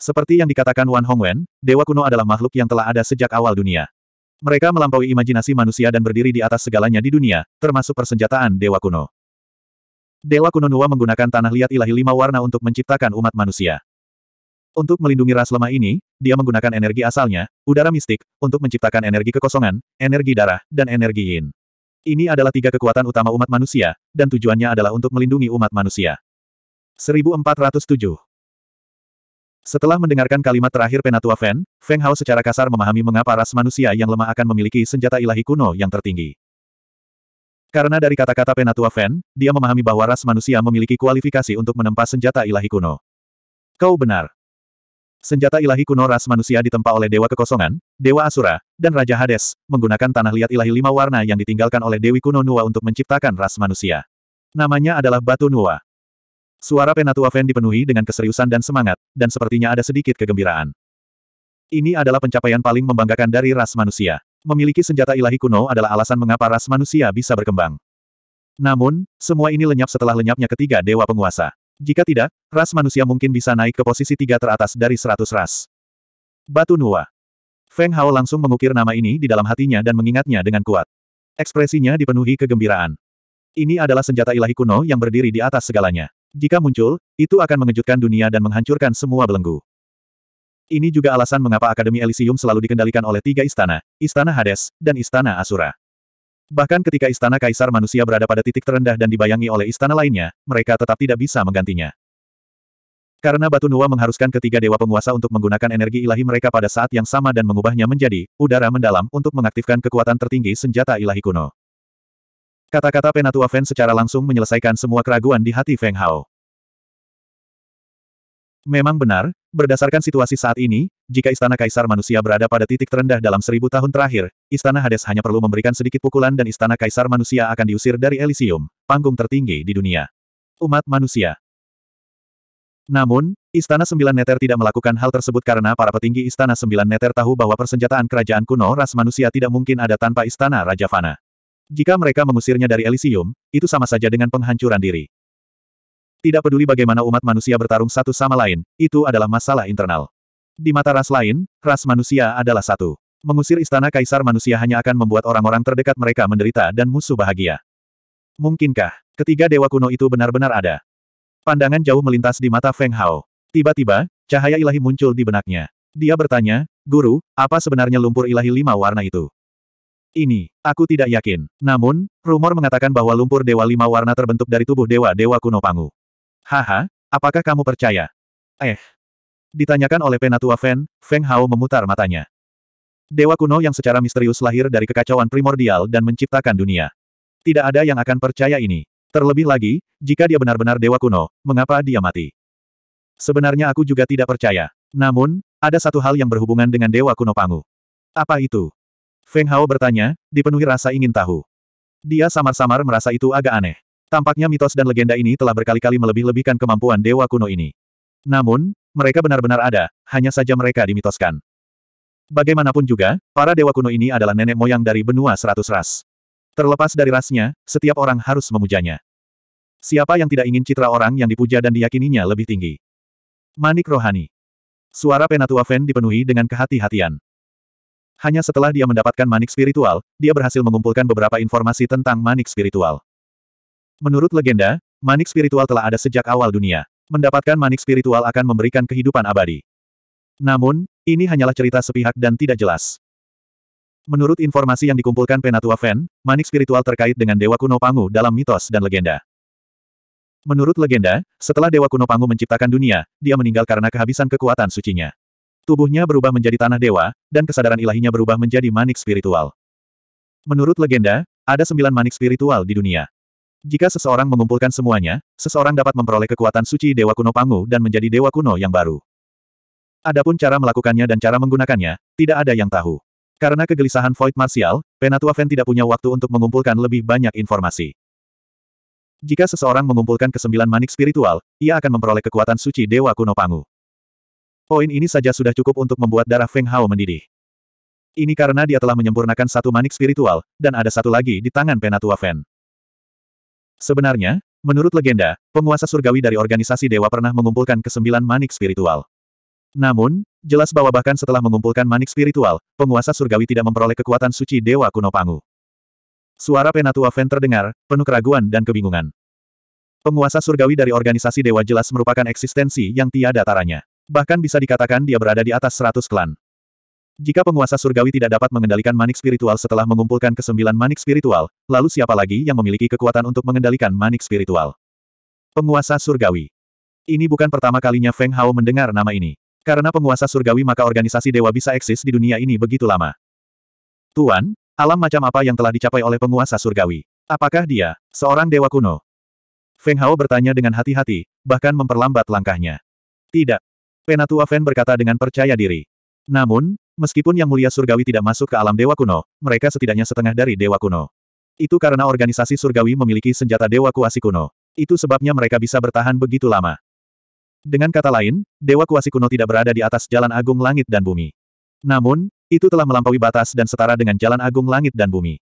Speaker 1: Seperti yang dikatakan Wan Hongwen, Dewa kuno adalah makhluk yang telah ada sejak awal dunia. Mereka melampaui imajinasi manusia dan berdiri di atas segalanya di dunia, termasuk persenjataan Dewa kuno. Dewa kuno Nua menggunakan tanah liat ilahi lima warna untuk menciptakan umat manusia. Untuk melindungi ras lemah ini, dia menggunakan energi asalnya, udara mistik, untuk menciptakan energi kekosongan, energi darah, dan energi yin. Ini adalah tiga kekuatan utama umat manusia, dan tujuannya adalah untuk melindungi umat manusia. 1407. Setelah mendengarkan kalimat terakhir Penatua Fen, Feng Hao secara kasar memahami mengapa ras manusia yang lemah akan memiliki senjata ilahi kuno yang tertinggi. Karena dari kata-kata Penatua Fen, dia memahami bahwa ras manusia memiliki kualifikasi untuk menempa senjata ilahi kuno. Kau benar. Senjata ilahi kuno ras manusia ditempa oleh Dewa Kekosongan, Dewa Asura, dan Raja Hades, menggunakan tanah liat ilahi lima warna yang ditinggalkan oleh Dewi kuno Nua untuk menciptakan ras manusia. Namanya adalah Batu Nua. Suara Penatua Fen dipenuhi dengan keseriusan dan semangat, dan sepertinya ada sedikit kegembiraan. Ini adalah pencapaian paling membanggakan dari ras manusia. Memiliki senjata ilahi kuno adalah alasan mengapa ras manusia bisa berkembang. Namun, semua ini lenyap setelah lenyapnya ketiga dewa penguasa. Jika tidak, ras manusia mungkin bisa naik ke posisi tiga teratas dari seratus ras. Batu Nua. Feng Hao langsung mengukir nama ini di dalam hatinya dan mengingatnya dengan kuat. Ekspresinya dipenuhi kegembiraan. Ini adalah senjata ilahi kuno yang berdiri di atas segalanya. Jika muncul, itu akan mengejutkan dunia dan menghancurkan semua belenggu. Ini juga alasan mengapa Akademi Elysium selalu dikendalikan oleh tiga istana, Istana Hades, dan Istana Asura. Bahkan ketika Istana Kaisar Manusia berada pada titik terendah dan dibayangi oleh istana lainnya, mereka tetap tidak bisa menggantinya. Karena batu Nuwa mengharuskan ketiga dewa penguasa untuk menggunakan energi ilahi mereka pada saat yang sama dan mengubahnya menjadi udara mendalam untuk mengaktifkan kekuatan tertinggi senjata ilahi kuno. Kata-kata Penatua Fen secara langsung menyelesaikan semua keraguan di hati Feng Hao. Memang benar, berdasarkan situasi saat ini, jika Istana Kaisar Manusia berada pada titik terendah dalam seribu tahun terakhir, Istana Hades hanya perlu memberikan sedikit pukulan dan Istana Kaisar Manusia akan diusir dari Elysium, panggung tertinggi di dunia. Umat manusia, namun, Istana Sembilan Neter tidak melakukan hal tersebut karena para petinggi Istana Sembilan Neter tahu bahwa persenjataan kerajaan kuno ras manusia tidak mungkin ada tanpa Istana Raja Fana. Jika mereka mengusirnya dari Elysium, itu sama saja dengan penghancuran diri. Tidak peduli bagaimana umat manusia bertarung satu sama lain, itu adalah masalah internal. Di mata ras lain, ras manusia adalah satu. Mengusir istana kaisar manusia hanya akan membuat orang-orang terdekat mereka menderita dan musuh bahagia. Mungkinkah ketiga dewa kuno itu benar-benar ada? Pandangan jauh melintas di mata Feng Hao. Tiba-tiba, cahaya ilahi muncul di benaknya. Dia bertanya, Guru, apa sebenarnya lumpur ilahi lima warna itu? Ini, aku tidak yakin. Namun, rumor mengatakan bahwa lumpur dewa lima warna terbentuk dari tubuh dewa-dewa kuno Pangu. Haha, apakah kamu percaya? Eh. Ditanyakan oleh Penatua Fen, Feng Hao memutar matanya. Dewa kuno yang secara misterius lahir dari kekacauan primordial dan menciptakan dunia. Tidak ada yang akan percaya ini. Terlebih lagi, jika dia benar-benar dewa kuno, mengapa dia mati? Sebenarnya aku juga tidak percaya. Namun, ada satu hal yang berhubungan dengan dewa kuno Pangu. Apa itu? Feng Hao bertanya, dipenuhi rasa ingin tahu. Dia samar-samar merasa itu agak aneh. Tampaknya mitos dan legenda ini telah berkali-kali melebih-lebihkan kemampuan dewa kuno ini. Namun, mereka benar-benar ada, hanya saja mereka dimitoskan. Bagaimanapun juga, para dewa kuno ini adalah nenek moyang dari benua seratus ras. Terlepas dari rasnya, setiap orang harus memujanya. Siapa yang tidak ingin citra orang yang dipuja dan diyakininya lebih tinggi? Manik rohani. Suara Penatua Fen dipenuhi dengan kehati-hatian. Hanya setelah dia mendapatkan manik spiritual, dia berhasil mengumpulkan beberapa informasi tentang manik spiritual. Menurut legenda, manik spiritual telah ada sejak awal dunia. Mendapatkan manik spiritual akan memberikan kehidupan abadi. Namun, ini hanyalah cerita sepihak dan tidak jelas. Menurut informasi yang dikumpulkan Penatua Fen, manik spiritual terkait dengan Dewa Kuno Pangu dalam mitos dan legenda. Menurut legenda, setelah Dewa Kuno Pangu menciptakan dunia, dia meninggal karena kehabisan kekuatan sucinya. Tubuhnya berubah menjadi tanah dewa, dan kesadaran ilahinya berubah menjadi manik spiritual. Menurut legenda, ada sembilan manik spiritual di dunia. Jika seseorang mengumpulkan semuanya, seseorang dapat memperoleh kekuatan suci Dewa Kuno Pangu dan menjadi Dewa Kuno yang baru. Adapun cara melakukannya dan cara menggunakannya, tidak ada yang tahu. Karena kegelisahan Void Martial, Penatua Fen tidak punya waktu untuk mengumpulkan lebih banyak informasi. Jika seseorang mengumpulkan kesembilan manik spiritual, ia akan memperoleh kekuatan suci Dewa Kuno Pangu. Poin ini saja sudah cukup untuk membuat darah Feng Hao mendidih. Ini karena dia telah menyempurnakan satu manik spiritual, dan ada satu lagi di tangan Penatua Fen. Sebenarnya, menurut legenda, penguasa surgawi dari organisasi dewa pernah mengumpulkan kesembilan manik spiritual. Namun, jelas bahwa bahkan setelah mengumpulkan manik spiritual, penguasa surgawi tidak memperoleh kekuatan suci Dewa Kuno Pangu. Suara Penatua Fen terdengar, penuh keraguan dan kebingungan. Penguasa surgawi dari organisasi dewa jelas merupakan eksistensi yang tiada taranya. Bahkan bisa dikatakan dia berada di atas seratus klan. Jika penguasa surgawi tidak dapat mengendalikan manik spiritual setelah mengumpulkan kesembilan manik spiritual, lalu siapa lagi yang memiliki kekuatan untuk mengendalikan manik spiritual? Penguasa surgawi. Ini bukan pertama kalinya Feng Hao mendengar nama ini. Karena penguasa surgawi maka organisasi dewa bisa eksis di dunia ini begitu lama. Tuan, alam macam apa yang telah dicapai oleh penguasa surgawi? Apakah dia, seorang dewa kuno? Feng Hao bertanya dengan hati-hati, bahkan memperlambat langkahnya. Tidak. Penatua Fen berkata dengan percaya diri. Namun, meskipun Yang Mulia Surgawi tidak masuk ke alam dewa kuno, mereka setidaknya setengah dari dewa kuno. Itu karena organisasi surgawi memiliki senjata dewa kuasi kuno. Itu sebabnya mereka bisa bertahan begitu lama. Dengan kata lain, Dewa Kuasi kuno tidak berada di atas Jalan Agung Langit dan Bumi. Namun, itu telah melampaui batas dan setara dengan Jalan Agung Langit dan Bumi.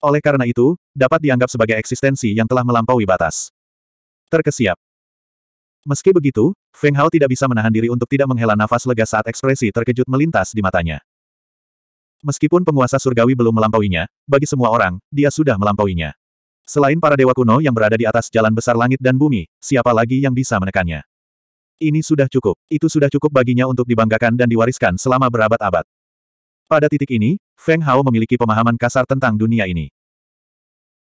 Speaker 1: Oleh karena itu, dapat dianggap sebagai eksistensi yang telah melampaui batas. Terkesiap. Meski begitu, Feng Hao tidak bisa menahan diri untuk tidak menghela nafas lega saat ekspresi terkejut melintas di matanya. Meskipun penguasa surgawi belum melampauinya, bagi semua orang, dia sudah melampauinya. Selain para dewa kuno yang berada di atas jalan besar langit dan bumi, siapa lagi yang bisa menekannya? Ini sudah cukup. Itu sudah cukup baginya untuk dibanggakan dan diwariskan selama berabad-abad. Pada titik ini, Feng Hao memiliki pemahaman kasar tentang dunia ini.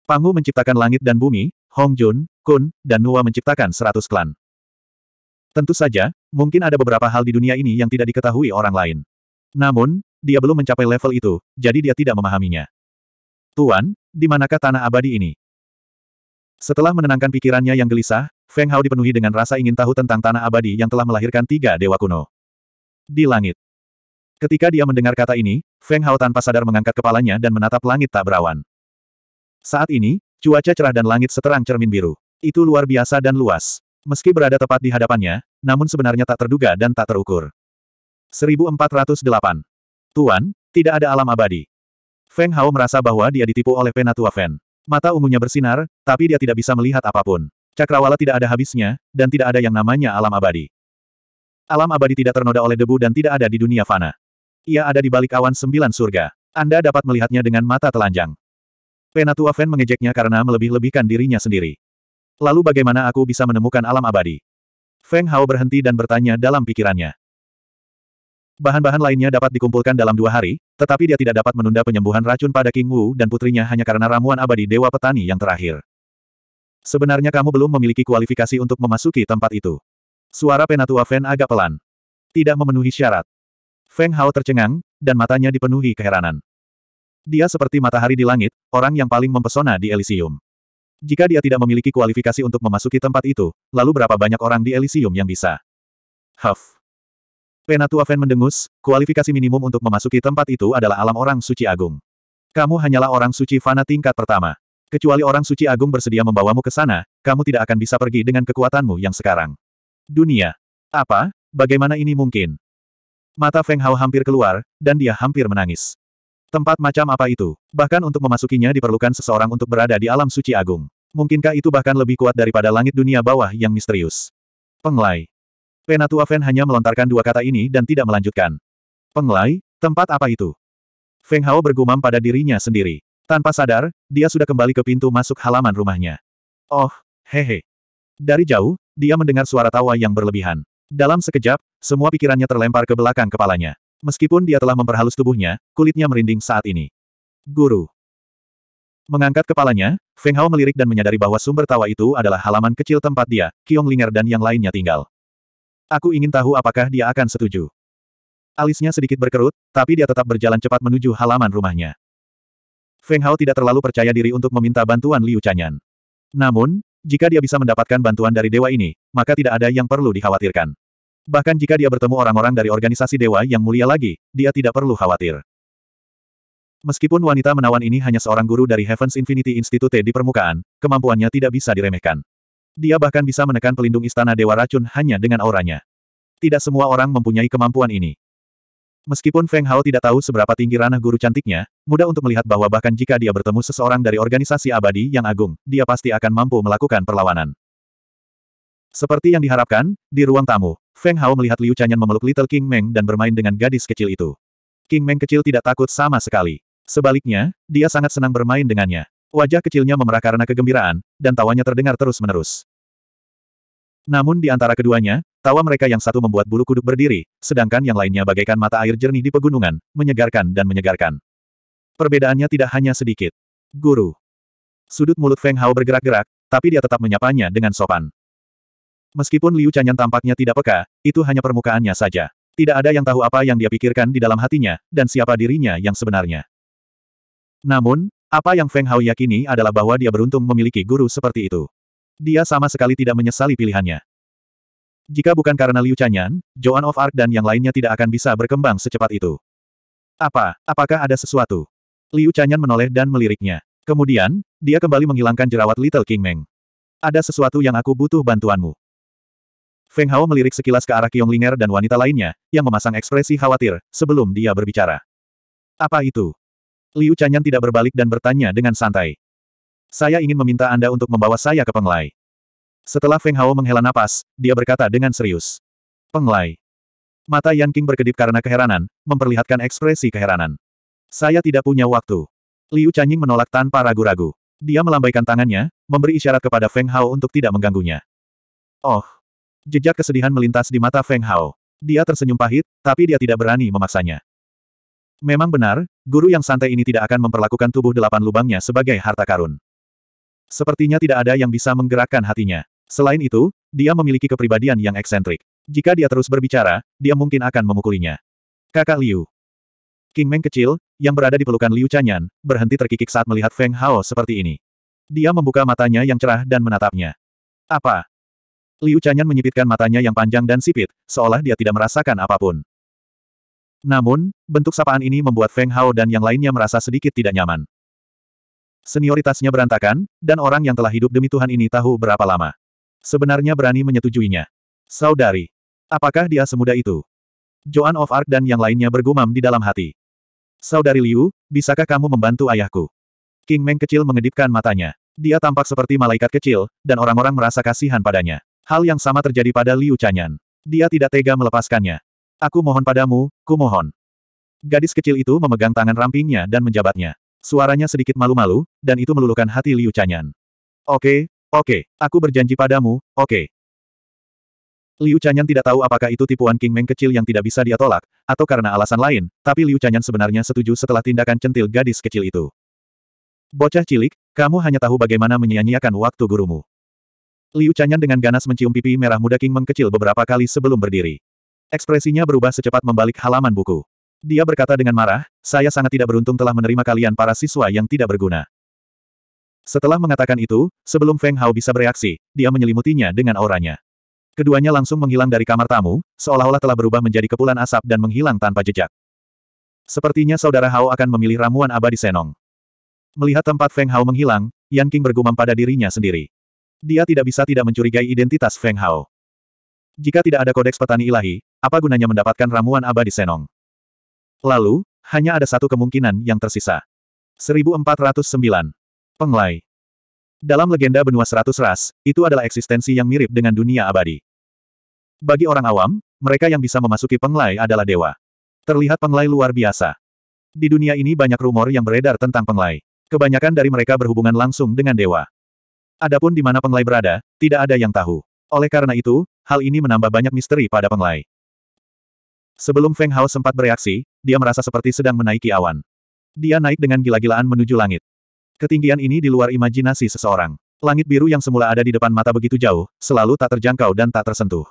Speaker 1: Pangu menciptakan langit dan bumi, Hong Jun, Kun, dan Nuwa menciptakan seratus klan. Tentu saja, mungkin ada beberapa hal di dunia ini yang tidak diketahui orang lain. Namun, dia belum mencapai level itu, jadi dia tidak memahaminya. Tuan, di manakah tanah abadi ini? Setelah menenangkan pikirannya yang gelisah, Feng Hao dipenuhi dengan rasa ingin tahu tentang tanah abadi yang telah melahirkan tiga dewa kuno. Di langit. Ketika dia mendengar kata ini, Feng Hao tanpa sadar mengangkat kepalanya dan menatap langit tak berawan. Saat ini, cuaca cerah dan langit seterang cermin biru. Itu luar biasa dan luas. Meski berada tepat di hadapannya, namun sebenarnya tak terduga dan tak terukur. 1408. Tuan, tidak ada alam abadi. Feng Hao merasa bahwa dia ditipu oleh Penatua Fen. Mata ungunya bersinar, tapi dia tidak bisa melihat apa pun. Cakrawala tidak ada habisnya, dan tidak ada yang namanya alam abadi. Alam abadi tidak ternoda oleh debu dan tidak ada di dunia fana. Ia ada di balik awan sembilan surga. Anda dapat melihatnya dengan mata telanjang. Penatua Fen mengejeknya karena melebih-lebihkan dirinya sendiri. Lalu bagaimana aku bisa menemukan alam abadi? Feng Hao berhenti dan bertanya dalam pikirannya. Bahan-bahan lainnya dapat dikumpulkan dalam dua hari, tetapi dia tidak dapat menunda penyembuhan racun pada King Wu dan putrinya hanya karena ramuan abadi Dewa Petani yang terakhir. Sebenarnya kamu belum memiliki kualifikasi untuk memasuki tempat itu. Suara Penatua Fen agak pelan. Tidak memenuhi syarat. Feng Hao tercengang, dan matanya dipenuhi keheranan. Dia seperti matahari di langit, orang yang paling mempesona di Elysium. Jika dia tidak memiliki kualifikasi untuk memasuki tempat itu, lalu berapa banyak orang di Elysium yang bisa? Huff. Penatua Fen mendengus, kualifikasi minimum untuk memasuki tempat itu adalah alam orang suci agung. Kamu hanyalah orang suci fana tingkat pertama. Kecuali orang suci agung bersedia membawamu ke sana, kamu tidak akan bisa pergi dengan kekuatanmu yang sekarang. Dunia. Apa? Bagaimana ini mungkin? Mata Feng Hao hampir keluar, dan dia hampir menangis. Tempat macam apa itu? Bahkan untuk memasukinya diperlukan seseorang untuk berada di alam suci agung. Mungkinkah itu bahkan lebih kuat daripada langit dunia bawah yang misterius? Penglai. Penatua Fen hanya melontarkan dua kata ini dan tidak melanjutkan. Penglai, tempat apa itu? Feng Hao bergumam pada dirinya sendiri. Tanpa sadar, dia sudah kembali ke pintu masuk halaman rumahnya. Oh, hehe. Dari jauh, dia mendengar suara tawa yang berlebihan. Dalam sekejap, semua pikirannya terlempar ke belakang kepalanya. Meskipun dia telah memperhalus tubuhnya, kulitnya merinding saat ini. Guru. Mengangkat kepalanya, Feng Hao melirik dan menyadari bahwa sumber tawa itu adalah halaman kecil tempat dia, Qiong Linger dan yang lainnya tinggal. Aku ingin tahu apakah dia akan setuju. Alisnya sedikit berkerut, tapi dia tetap berjalan cepat menuju halaman rumahnya. Feng Hao tidak terlalu percaya diri untuk meminta bantuan Liu Chanyan. Namun, jika dia bisa mendapatkan bantuan dari dewa ini, maka tidak ada yang perlu dikhawatirkan. Bahkan jika dia bertemu orang-orang dari organisasi dewa yang mulia lagi, dia tidak perlu khawatir. Meskipun wanita menawan ini hanya seorang guru dari Heaven's Infinity Institute di permukaan, kemampuannya tidak bisa diremehkan. Dia bahkan bisa menekan pelindung istana Dewa Racun hanya dengan auranya. Tidak semua orang mempunyai kemampuan ini. Meskipun Feng Hao tidak tahu seberapa tinggi ranah guru cantiknya, mudah untuk melihat bahwa bahkan jika dia bertemu seseorang dari organisasi abadi yang agung, dia pasti akan mampu melakukan perlawanan. Seperti yang diharapkan, di ruang tamu, Feng Hao melihat Liu Chanyan memeluk Little King Meng dan bermain dengan gadis kecil itu. King Meng kecil tidak takut sama sekali. Sebaliknya, dia sangat senang bermain dengannya. Wajah kecilnya memerah karena kegembiraan, dan tawanya terdengar terus-menerus. Namun di antara keduanya, Tawa mereka yang satu membuat bulu kuduk berdiri, sedangkan yang lainnya bagaikan mata air jernih di pegunungan, menyegarkan dan menyegarkan. Perbedaannya tidak hanya sedikit. Guru. Sudut mulut Feng Hao bergerak-gerak, tapi dia tetap menyapanya dengan sopan. Meskipun Liu Chanyan tampaknya tidak peka, itu hanya permukaannya saja. Tidak ada yang tahu apa yang dia pikirkan di dalam hatinya, dan siapa dirinya yang sebenarnya. Namun, apa yang Feng Hao yakini adalah bahwa dia beruntung memiliki guru seperti itu. Dia sama sekali tidak menyesali pilihannya. Jika bukan karena Liu Chanyan, Joan of Arc dan yang lainnya tidak akan bisa berkembang secepat itu. Apa, apakah ada sesuatu? Liu Chanyan menoleh dan meliriknya. Kemudian, dia kembali menghilangkan jerawat Little King Meng. Ada sesuatu yang aku butuh bantuanmu. Feng Hao melirik sekilas ke arah Qiong Linger dan wanita lainnya, yang memasang ekspresi khawatir, sebelum dia berbicara. Apa itu? Liu Chanyan tidak berbalik dan bertanya dengan santai. Saya ingin meminta Anda untuk membawa saya ke Penglai. Setelah Feng Hao menghela napas, dia berkata dengan serius. Penglai. Mata Yan King berkedip karena keheranan, memperlihatkan ekspresi keheranan. Saya tidak punya waktu. Liu Chanying menolak tanpa ragu-ragu. Dia melambaikan tangannya, memberi isyarat kepada Feng Hao untuk tidak mengganggunya. Oh. Jejak kesedihan melintas di mata Feng Hao. Dia tersenyum pahit, tapi dia tidak berani memaksanya. Memang benar, guru yang santai ini tidak akan memperlakukan tubuh delapan lubangnya sebagai harta karun. Sepertinya tidak ada yang bisa menggerakkan hatinya. Selain itu, dia memiliki kepribadian yang eksentrik. Jika dia terus berbicara, dia mungkin akan memukulinya. Kakak Liu. King Meng kecil, yang berada di pelukan Liu Chanyan, berhenti terkikik saat melihat Feng Hao seperti ini. Dia membuka matanya yang cerah dan menatapnya. Apa? Liu Chanyan menyipitkan matanya yang panjang dan sipit, seolah dia tidak merasakan apa pun. Namun, bentuk sapaan ini membuat Feng Hao dan yang lainnya merasa sedikit tidak nyaman. Senioritasnya berantakan, dan orang yang telah hidup demi Tuhan ini tahu berapa lama. Sebenarnya berani menyetujuinya. Saudari. Apakah dia semudah itu? Joan of Arc dan yang lainnya bergumam di dalam hati. Saudari Liu, bisakah kamu membantu ayahku? King Meng kecil mengedipkan matanya. Dia tampak seperti malaikat kecil, dan orang-orang merasa kasihan padanya. Hal yang sama terjadi pada Liu Chanyan. Dia tidak tega melepaskannya. Aku mohon padamu, ku mohon. Gadis kecil itu memegang tangan rampingnya dan menjabatnya. Suaranya sedikit malu-malu, dan itu meluluhkan hati Liu Chanyan. Oke, oke, aku berjanji padamu, oke. Liu Chanyan tidak tahu apakah itu tipuan King Meng kecil yang tidak bisa dia tolak, atau karena alasan lain, tapi Liu Chanyan sebenarnya setuju setelah tindakan centil gadis kecil itu. Bocah cilik, kamu hanya tahu bagaimana menyia-nyiakan waktu gurumu. Liu Chanyan dengan ganas mencium pipi merah muda King Meng kecil beberapa kali sebelum berdiri. Ekspresinya berubah secepat membalik halaman buku. Dia berkata dengan marah, saya sangat tidak beruntung telah menerima kalian para siswa yang tidak berguna. Setelah mengatakan itu, sebelum Feng Hao bisa bereaksi, dia menyelimutinya dengan auranya. Keduanya langsung menghilang dari kamar tamu, seolah-olah telah berubah menjadi kepulan asap dan menghilang tanpa jejak. Sepertinya saudara Hao akan memilih ramuan abadi Senong. Melihat tempat Feng Hao menghilang, Yan King bergumam pada dirinya sendiri. Dia tidak bisa tidak mencurigai identitas Feng Hao. Jika tidak ada kodeks petani ilahi, apa gunanya mendapatkan ramuan abadi Senong? Lalu, hanya ada satu kemungkinan yang tersisa. 1409. Penglai. Dalam legenda benua seratus ras, itu adalah eksistensi yang mirip dengan dunia abadi. Bagi orang awam, mereka yang bisa memasuki penglai adalah dewa. Terlihat penglai luar biasa. Di dunia ini banyak rumor yang beredar tentang penglai. Kebanyakan dari mereka berhubungan langsung dengan dewa. Adapun di mana penglai berada, tidak ada yang tahu. Oleh karena itu, hal ini menambah banyak misteri pada penglai. Sebelum Feng Hao sempat bereaksi, dia merasa seperti sedang menaiki awan. Dia naik dengan gila-gilaan menuju langit. Ketinggian ini di luar imajinasi seseorang. Langit biru yang semula ada di depan mata begitu jauh, selalu tak terjangkau dan tak tersentuh.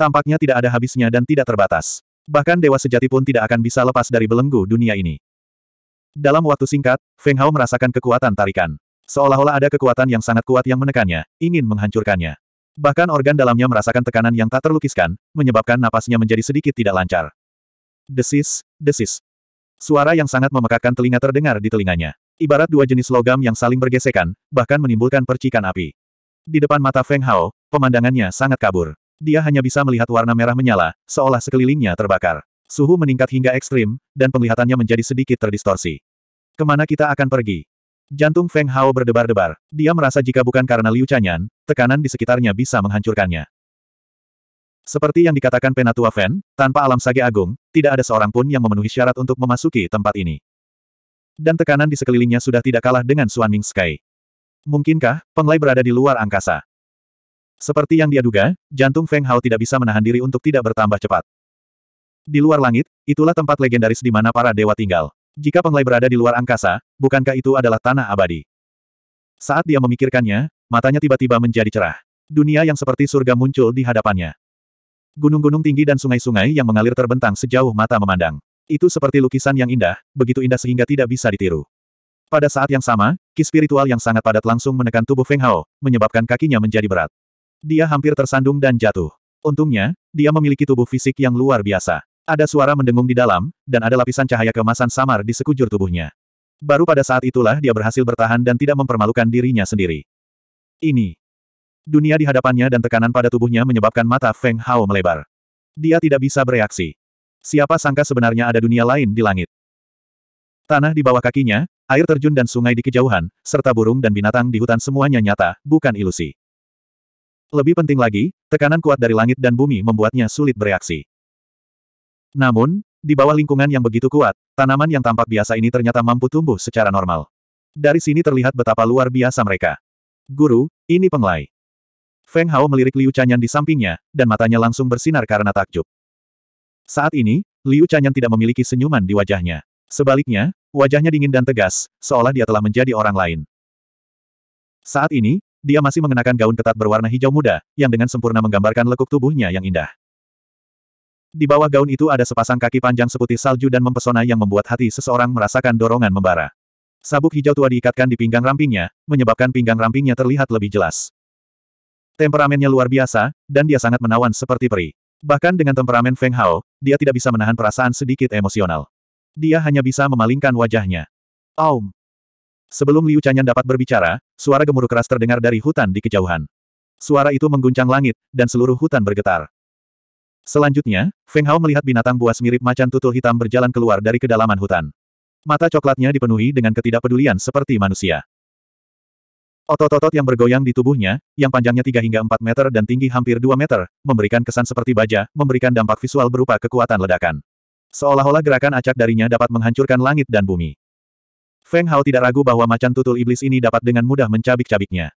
Speaker 1: Tampaknya tidak ada habisnya dan tidak terbatas. Bahkan dewa sejati pun tidak akan bisa lepas dari belenggu dunia ini. Dalam waktu singkat, Feng Hao merasakan kekuatan tarikan. Seolah-olah ada kekuatan yang sangat kuat yang menekannya, ingin menghancurkannya. Bahkan organ dalamnya merasakan tekanan yang tak terlukiskan, menyebabkan napasnya menjadi sedikit tidak lancar. Desis, desis. Suara yang sangat memekakkan telinga terdengar di telinganya. Ibarat dua jenis logam yang saling bergesekan, bahkan menimbulkan percikan api. Di depan mata Feng Hao, pemandangannya sangat kabur. Dia hanya bisa melihat warna merah menyala, seolah sekelilingnya terbakar. Suhu meningkat hingga ekstrim, dan penglihatannya menjadi sedikit terdistorsi. Ke mana kita akan pergi? Jantung Feng Hao berdebar-debar. Dia merasa jika bukan karena Liu Chanyan, tekanan di sekitarnya bisa menghancurkannya. Seperti yang dikatakan Penatua Fen, tanpa alam sage agung, tidak ada seorang pun yang memenuhi syarat untuk memasuki tempat ini. Dan tekanan di sekelilingnya sudah tidak kalah dengan Suan Ming Sky. Mungkinkah, penglai berada di luar angkasa? Seperti yang dia duga, jantung Feng Hao tidak bisa menahan diri untuk tidak bertambah cepat. Di luar langit, itulah tempat legendaris di mana para dewa tinggal. Jika penglai berada di luar angkasa, bukankah itu adalah tanah abadi? Saat dia memikirkannya, matanya tiba-tiba menjadi cerah. Dunia yang seperti surga muncul di hadapannya. Gunung-gunung tinggi dan sungai-sungai yang mengalir terbentang sejauh mata memandang. Itu seperti lukisan yang indah, begitu indah sehingga tidak bisa ditiru. Pada saat yang sama, ki spiritual yang sangat padat langsung menekan tubuh Feng Hao, menyebabkan kakinya menjadi berat. Dia hampir tersandung dan jatuh. Untungnya, dia memiliki tubuh fisik yang luar biasa. Ada suara mendengung di dalam, dan ada lapisan cahaya kemasan samar di sekujur tubuhnya. Baru pada saat itulah dia berhasil bertahan dan tidak mempermalukan dirinya sendiri. Ini. Dunia di hadapannya dan tekanan pada tubuhnya menyebabkan mata Feng Hao melebar. Dia tidak bisa bereaksi. Siapa sangka sebenarnya ada dunia lain di langit. Tanah di bawah kakinya, air terjun dan sungai di kejauhan, serta burung dan binatang di hutan semuanya nyata, bukan ilusi. Lebih penting lagi, tekanan kuat dari langit dan bumi membuatnya sulit bereaksi. Namun, di bawah lingkungan yang begitu kuat, tanaman yang tampak biasa ini ternyata mampu tumbuh secara normal. Dari sini terlihat betapa luar biasa mereka. Guru, ini penglai. Feng Hao melirik Liu Chanyan di sampingnya, dan matanya langsung bersinar karena takjub. Saat ini, Liu Chanyan tidak memiliki senyuman di wajahnya. Sebaliknya, wajahnya dingin dan tegas, seolah dia telah menjadi orang lain. Saat ini, dia masih mengenakan gaun ketat berwarna hijau muda, yang dengan sempurna menggambarkan lekuk tubuhnya yang indah. Di bawah gaun itu ada sepasang kaki panjang seputih salju dan mempesona yang membuat hati seseorang merasakan dorongan membara. Sabuk hijau tua diikatkan di pinggang rampingnya, menyebabkan pinggang rampingnya terlihat lebih jelas. Temperamennya luar biasa, dan dia sangat menawan seperti peri. Bahkan dengan temperamen Feng Hao, dia tidak bisa menahan perasaan sedikit emosional. Dia hanya bisa memalingkan wajahnya. Aum. Sebelum Liu Chanyan dapat berbicara, suara gemuruh keras terdengar dari hutan di kejauhan. Suara itu mengguncang langit, dan seluruh hutan bergetar. Selanjutnya, Feng Hao melihat binatang buas mirip macan tutul hitam berjalan keluar dari kedalaman hutan. Mata coklatnya dipenuhi dengan ketidakpedulian seperti manusia. Otot-otot yang bergoyang di tubuhnya, yang panjangnya 3 hingga 4 meter dan tinggi hampir 2 meter, memberikan kesan seperti baja, memberikan dampak visual berupa kekuatan ledakan. Seolah-olah gerakan acak darinya dapat menghancurkan langit dan bumi. Feng Hao tidak ragu bahwa macan tutul iblis ini dapat dengan mudah mencabik-cabiknya.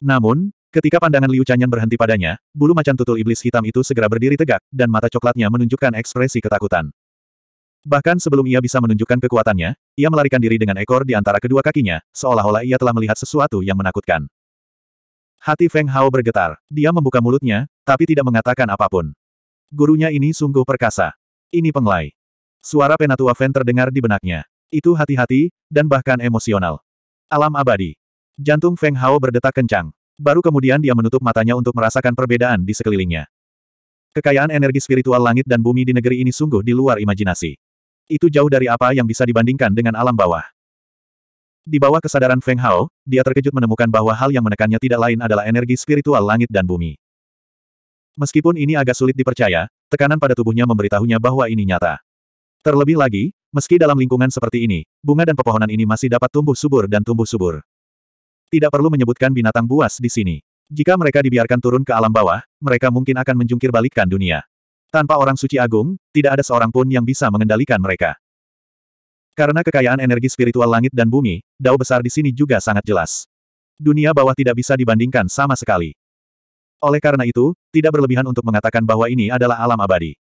Speaker 1: Namun, ketika pandangan Liu Chanyan berhenti padanya, bulu macan tutul iblis hitam itu segera berdiri tegak, dan mata coklatnya menunjukkan ekspresi ketakutan. Bahkan sebelum ia bisa menunjukkan kekuatannya, ia melarikan diri dengan ekor di antara kedua kakinya, seolah-olah ia telah melihat sesuatu yang menakutkan. Hati Feng Hao bergetar. Dia membuka mulutnya, tapi tidak mengatakan apa pun. Gurunya ini sungguh perkasa. Ini penglai. Suara penatua Fen terdengar di benaknya. Itu hati-hati, dan bahkan emosional. Alam abadi. Jantung Feng Hao berdetak kencang. Baru kemudian dia menutup matanya untuk merasakan perbedaan di sekelilingnya. Kekayaan energi spiritual langit dan bumi di negeri ini sungguh di luar imajinasi. Itu jauh dari apa yang bisa dibandingkan dengan alam bawah. Di bawah kesadaran Feng Hao, dia terkejut menemukan bahwa hal yang menekannya tidak lain adalah energi spiritual langit dan bumi. Meskipun ini agak sulit dipercaya, tekanan pada tubuhnya memberitahunya bahwa ini nyata. Terlebih lagi, meski dalam lingkungan seperti ini, bunga dan pepohonan ini masih dapat tumbuh subur dan tumbuh subur. Tidak perlu menyebutkan binatang buas di sini. Jika mereka dibiarkan turun ke alam bawah, mereka mungkin akan menjungkir balikkan dunia. Tanpa orang suci agung, tidak ada seorang pun yang bisa mengendalikan mereka. Karena kekayaan energi spiritual langit dan bumi, dao besar di sini juga sangat jelas. Dunia bawah tidak bisa dibandingkan sama sekali. Oleh karena itu, tidak berlebihan untuk mengatakan bahwa ini adalah alam abadi.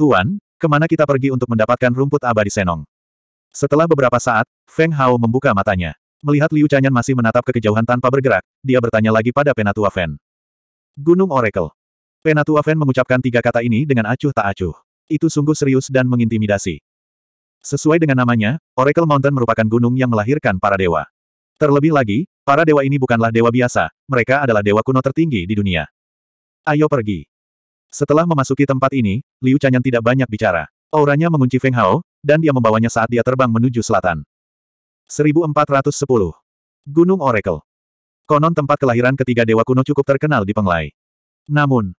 Speaker 1: Tuan, ke mana kita pergi untuk mendapatkan rumput abadi Senong? Setelah beberapa saat, Feng Hao membuka matanya. Melihat Liu Chanyan masih menatap ke kejauhan tanpa bergerak, dia bertanya lagi pada Penatua Fen. Gunung Oracle. Penatua Fen mengucapkan tiga kata ini dengan acuh tak acuh. Itu sungguh serius dan mengintimidasi. Sesuai dengan namanya, Oracle Mountain merupakan gunung yang melahirkan para dewa. Terlebih lagi, para dewa ini bukanlah dewa biasa, mereka adalah dewa kuno tertinggi di dunia. Ayo pergi. Setelah memasuki tempat ini, Liu Chanyan tidak banyak bicara. Auranya mengunci Feng Hao, dan dia membawanya saat dia terbang menuju selatan. 1410. Gunung Oracle. Konon tempat kelahiran ketiga dewa kuno cukup terkenal di Penglai. Namun,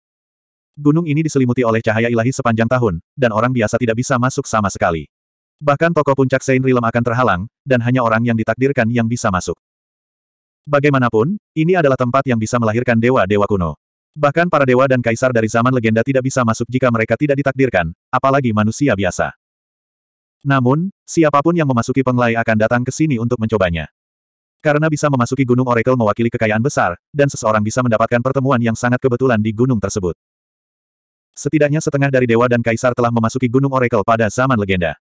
Speaker 1: gunung ini diselimuti oleh cahaya ilahi sepanjang tahun, dan orang biasa tidak bisa masuk sama sekali. Bahkan tokoh puncak Saint Realm akan terhalang, dan hanya orang yang ditakdirkan yang bisa masuk. Bagaimanapun, ini adalah tempat yang bisa melahirkan dewa-dewa kuno. Bahkan para dewa dan kaisar dari zaman legenda tidak bisa masuk jika mereka tidak ditakdirkan, apalagi manusia biasa. Namun, siapa pun yang memasuki penglai akan datang ke sini untuk mencobanya. Karena bisa memasuki Gunung Oracle mewakili kekayaan besar, dan seseorang bisa mendapatkan pertemuan yang sangat kebetulan di gunung tersebut. Setidaknya setengah dari dewa dan kaisar telah memasuki Gunung Oracle pada zaman legenda.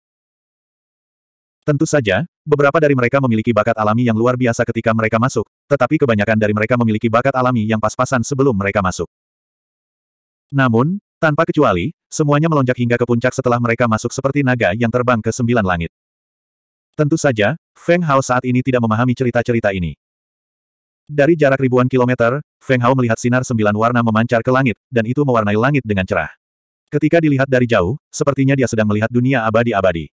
Speaker 1: Tentu saja, beberapa dari mereka memiliki bakat alami yang luar biasa ketika mereka masuk, tetapi kebanyakan dari mereka memiliki bakat alami yang pas-pasan sebelum mereka masuk. Namun, tanpa kecuali, semuanya melonjak hingga ke puncak setelah mereka masuk seperti naga yang terbang ke sembilan langit. Tentu saja, Feng Hao saat ini tidak memahami cerita-cerita ini. Dari jarak ribuan kilometer, Feng Hao melihat sinar sembilan warna memancar ke langit, dan itu mewarnai langit dengan cerah. Ketika dilihat dari jauh, sepertinya dia sedang melihat dunia abadi-abadi.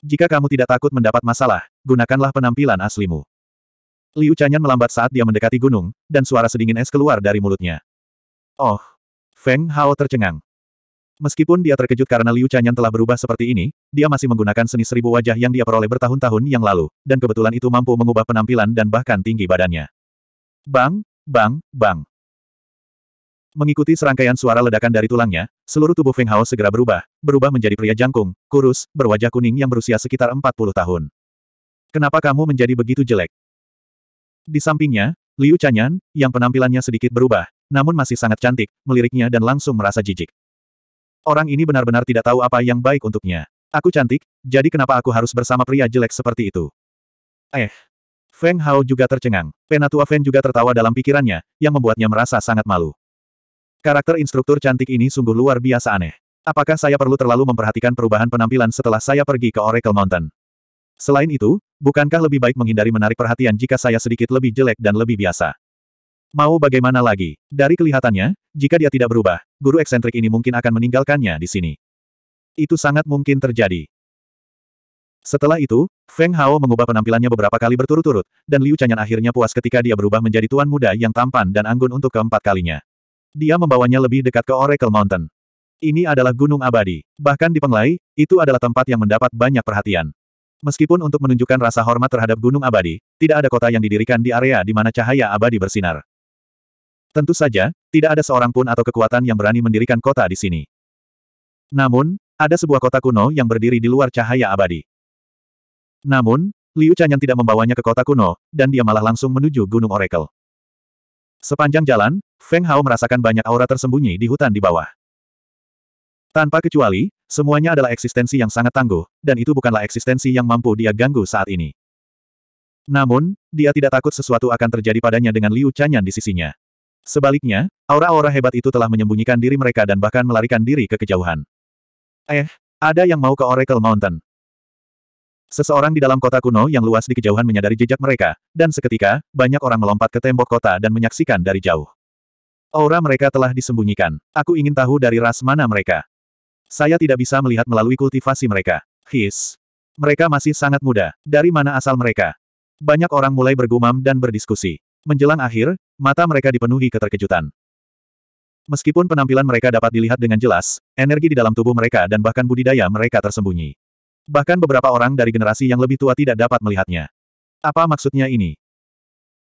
Speaker 1: Jika kamu tidak takut mendapat masalah, gunakanlah penampilan aslimu. Liu Chanyan melambat saat dia mendekati gunung, dan suara sedingin es keluar dari mulutnya. Oh! Feng Hao tercengang. Meskipun dia terkejut karena Liu Chanyan telah berubah seperti ini, dia masih menggunakan seni seribu wajah yang dia peroleh bertahun-tahun yang lalu, dan kebetulan itu mampu mengubah penampilan dan bahkan tinggi badannya. Bang, bang, bang. Mengikuti serangkaian suara ledakan dari tulangnya, seluruh tubuh Feng Hao segera berubah, berubah menjadi pria jangkung, kurus, berwajah kuning yang berusia sekitar 40 tahun. Kenapa kamu menjadi begitu jelek? Di sampingnya, Liu Chanyan, yang penampilannya sedikit berubah, namun masih sangat cantik, meliriknya dan langsung merasa jijik. Orang ini benar-benar tidak tahu apa yang baik untuknya. Aku cantik, jadi kenapa aku harus bersama pria jelek seperti itu? Eh. Feng Hao juga tercengang. Penatua Feng juga tertawa dalam pikirannya, yang membuatnya merasa sangat malu. Karakter instruktur cantik ini sungguh luar biasa aneh. Apakah saya perlu terlalu memperhatikan perubahan penampilan setelah saya pergi ke Oracle Mountain? Selain itu, bukankah lebih baik menghindari menarik perhatian jika saya sedikit lebih jelek dan lebih biasa? Mau bagaimana lagi? Dari kelihatannya, jika dia tidak berubah, guru eksentrik ini mungkin akan meninggalkannya di sini. Itu sangat mungkin terjadi. Setelah itu, Feng Hao mengubah penampilannya beberapa kali berturut-turut, dan Liu Chanyan akhirnya puas ketika dia berubah menjadi tuan muda yang tampan dan anggun untuk keempat kalinya. Dia membawanya lebih dekat ke Oracle Mountain. Ini adalah gunung abadi. Bahkan di Penglai, itu adalah tempat yang mendapat banyak perhatian. Meskipun untuk menunjukkan rasa hormat terhadap gunung abadi, tidak ada kota yang didirikan di area di mana cahaya abadi bersinar. Tentu saja, tidak ada seorang pun atau kekuatan yang berani mendirikan kota di sini. Namun, ada sebuah kota kuno yang berdiri di luar cahaya abadi. Namun, Liu Chanyan tidak membawanya ke kota kuno, dan dia malah langsung menuju Gunung Oracle. Sepanjang jalan, Feng Hao merasakan banyak aura tersembunyi di hutan di bawah. Tanpa kecuali, semuanya adalah eksistensi yang sangat tangguh, dan itu bukanlah eksistensi yang mampu dia ganggu saat ini. Namun, dia tidak takut sesuatu akan terjadi padanya dengan Liu Chanyan di sisinya. Sebaliknya, aura-aura hebat itu telah menyembunyikan diri mereka dan bahkan melarikan diri ke kejauhan. Eh, ada yang mau ke Oracle Mountain. Seseorang di dalam kota kuno yang luas di kejauhan menyadari jejak mereka, dan seketika, banyak orang melompat ke tembok kota dan menyaksikan dari jauh. Aura mereka telah disembunyikan. Aku ingin tahu dari ras mana mereka. Saya tidak bisa melihat melalui kultivasi mereka. His. Mereka masih sangat muda. Dari mana asal mereka? Banyak orang mulai bergumam dan berdiskusi. Menjelang akhir, mata mereka dipenuhi keterkejutan. Meskipun penampilan mereka dapat dilihat dengan jelas, energi di dalam tubuh mereka dan bahkan budidaya mereka tersembunyi. Bahkan beberapa orang dari generasi yang lebih tua tidak dapat melihatnya. Apa maksudnya ini?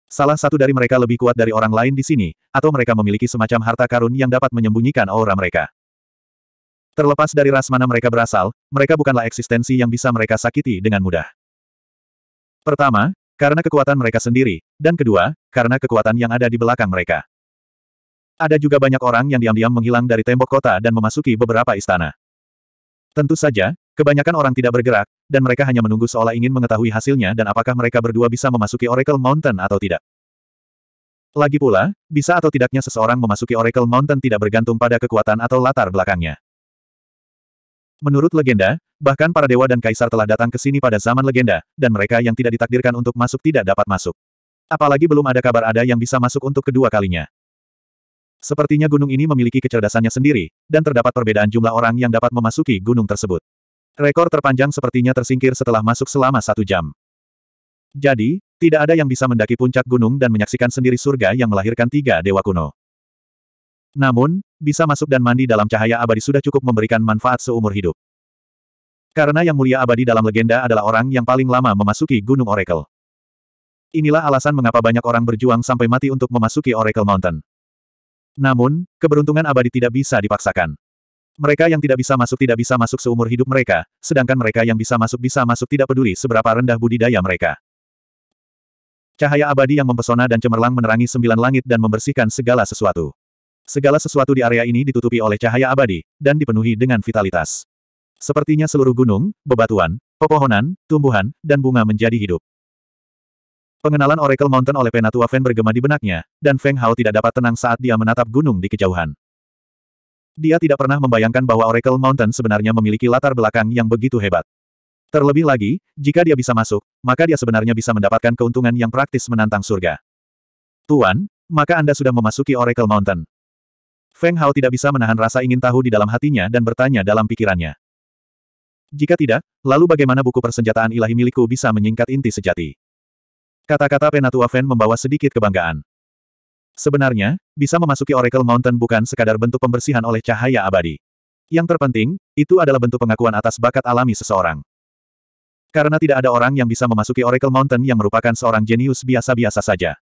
Speaker 1: Salah satu dari mereka lebih kuat dari orang lain di sini, atau mereka memiliki semacam harta karun yang dapat menyembunyikan aura mereka. Terlepas dari ras mana mereka berasal, mereka bukanlah eksistensi yang bisa mereka sakiti dengan mudah. Pertama, karena kekuatan mereka sendiri, dan kedua, karena kekuatan yang ada di belakang mereka. Ada juga banyak orang yang diam-diam menghilang dari tembok kota dan memasuki beberapa istana. Tentu saja, Kebanyakan orang tidak bergerak, dan mereka hanya menunggu seolah ingin mengetahui hasilnya dan apakah mereka berdua bisa memasuki Oracle Mountain atau tidak. Lagi pula, bisa atau tidaknya seseorang memasuki Oracle Mountain tidak bergantung pada kekuatan atau latar belakangnya. Menurut legenda, bahkan para dewa dan kaisar telah datang ke sini pada zaman legenda, dan mereka yang tidak ditakdirkan untuk masuk tidak dapat masuk. Apalagi belum ada kabar ada yang bisa masuk untuk kedua kalinya. Sepertinya gunung ini memiliki kecerdasannya sendiri, dan terdapat perbedaan jumlah orang yang dapat memasuki gunung tersebut. Rekor terpanjang sepertinya tersingkir setelah masuk selama satu jam. Jadi, tidak ada yang bisa mendaki puncak gunung dan menyaksikan sendiri surga yang melahirkan tiga dewa kuno. Namun, bisa masuk dan mandi dalam cahaya abadi sudah cukup memberikan manfaat seumur hidup. Karena yang mulia abadi dalam legenda adalah orang yang paling lama memasuki Gunung Oracle. Inilah alasan mengapa banyak orang berjuang sampai mati untuk memasuki Oracle Mountain. Namun, keberuntungan abadi tidak bisa dipaksakan. Mereka yang tidak bisa masuk tidak bisa masuk seumur hidup mereka, sedangkan mereka yang bisa masuk bisa masuk tidak peduli seberapa rendah budidaya mereka. Cahaya abadi yang mempesona dan cemerlang menerangi sembilan langit dan membersihkan segala sesuatu. Segala sesuatu di area ini ditutupi oleh cahaya abadi, dan dipenuhi dengan vitalitas. Sepertinya seluruh gunung, bebatuan, pepohonan, tumbuhan, dan bunga menjadi hidup. Pengenalan Oracle Mountain oleh Penatua Fen bergema di benaknya, dan Feng Hao tidak dapat tenang saat dia menatap gunung di kejauhan. Dia tidak pernah membayangkan bahwa Oracle Mountain sebenarnya memiliki latar belakang yang begitu hebat. Terlebih lagi, jika dia bisa masuk, maka dia sebenarnya bisa mendapatkan keuntungan yang praktis menantang surga. Tuan, maka Anda sudah memasuki Oracle Mountain. Feng Hao tidak bisa menahan rasa ingin tahu di dalam hatinya dan bertanya dalam pikirannya. Jika tidak, lalu bagaimana buku persenjataan ilahi milikku bisa menyingkat inti sejati? Kata-kata Penatua Fen membawa sedikit kebanggaan. Sebenarnya, bisa memasuki Oracle Mountain bukan sekadar bentuk pembersihan oleh cahaya abadi. Yang terpenting, itu adalah bentuk pengakuan atas bakat alami seseorang. Karena tidak ada orang yang bisa memasuki Oracle Mountain yang merupakan seorang jenius biasa-biasa saja.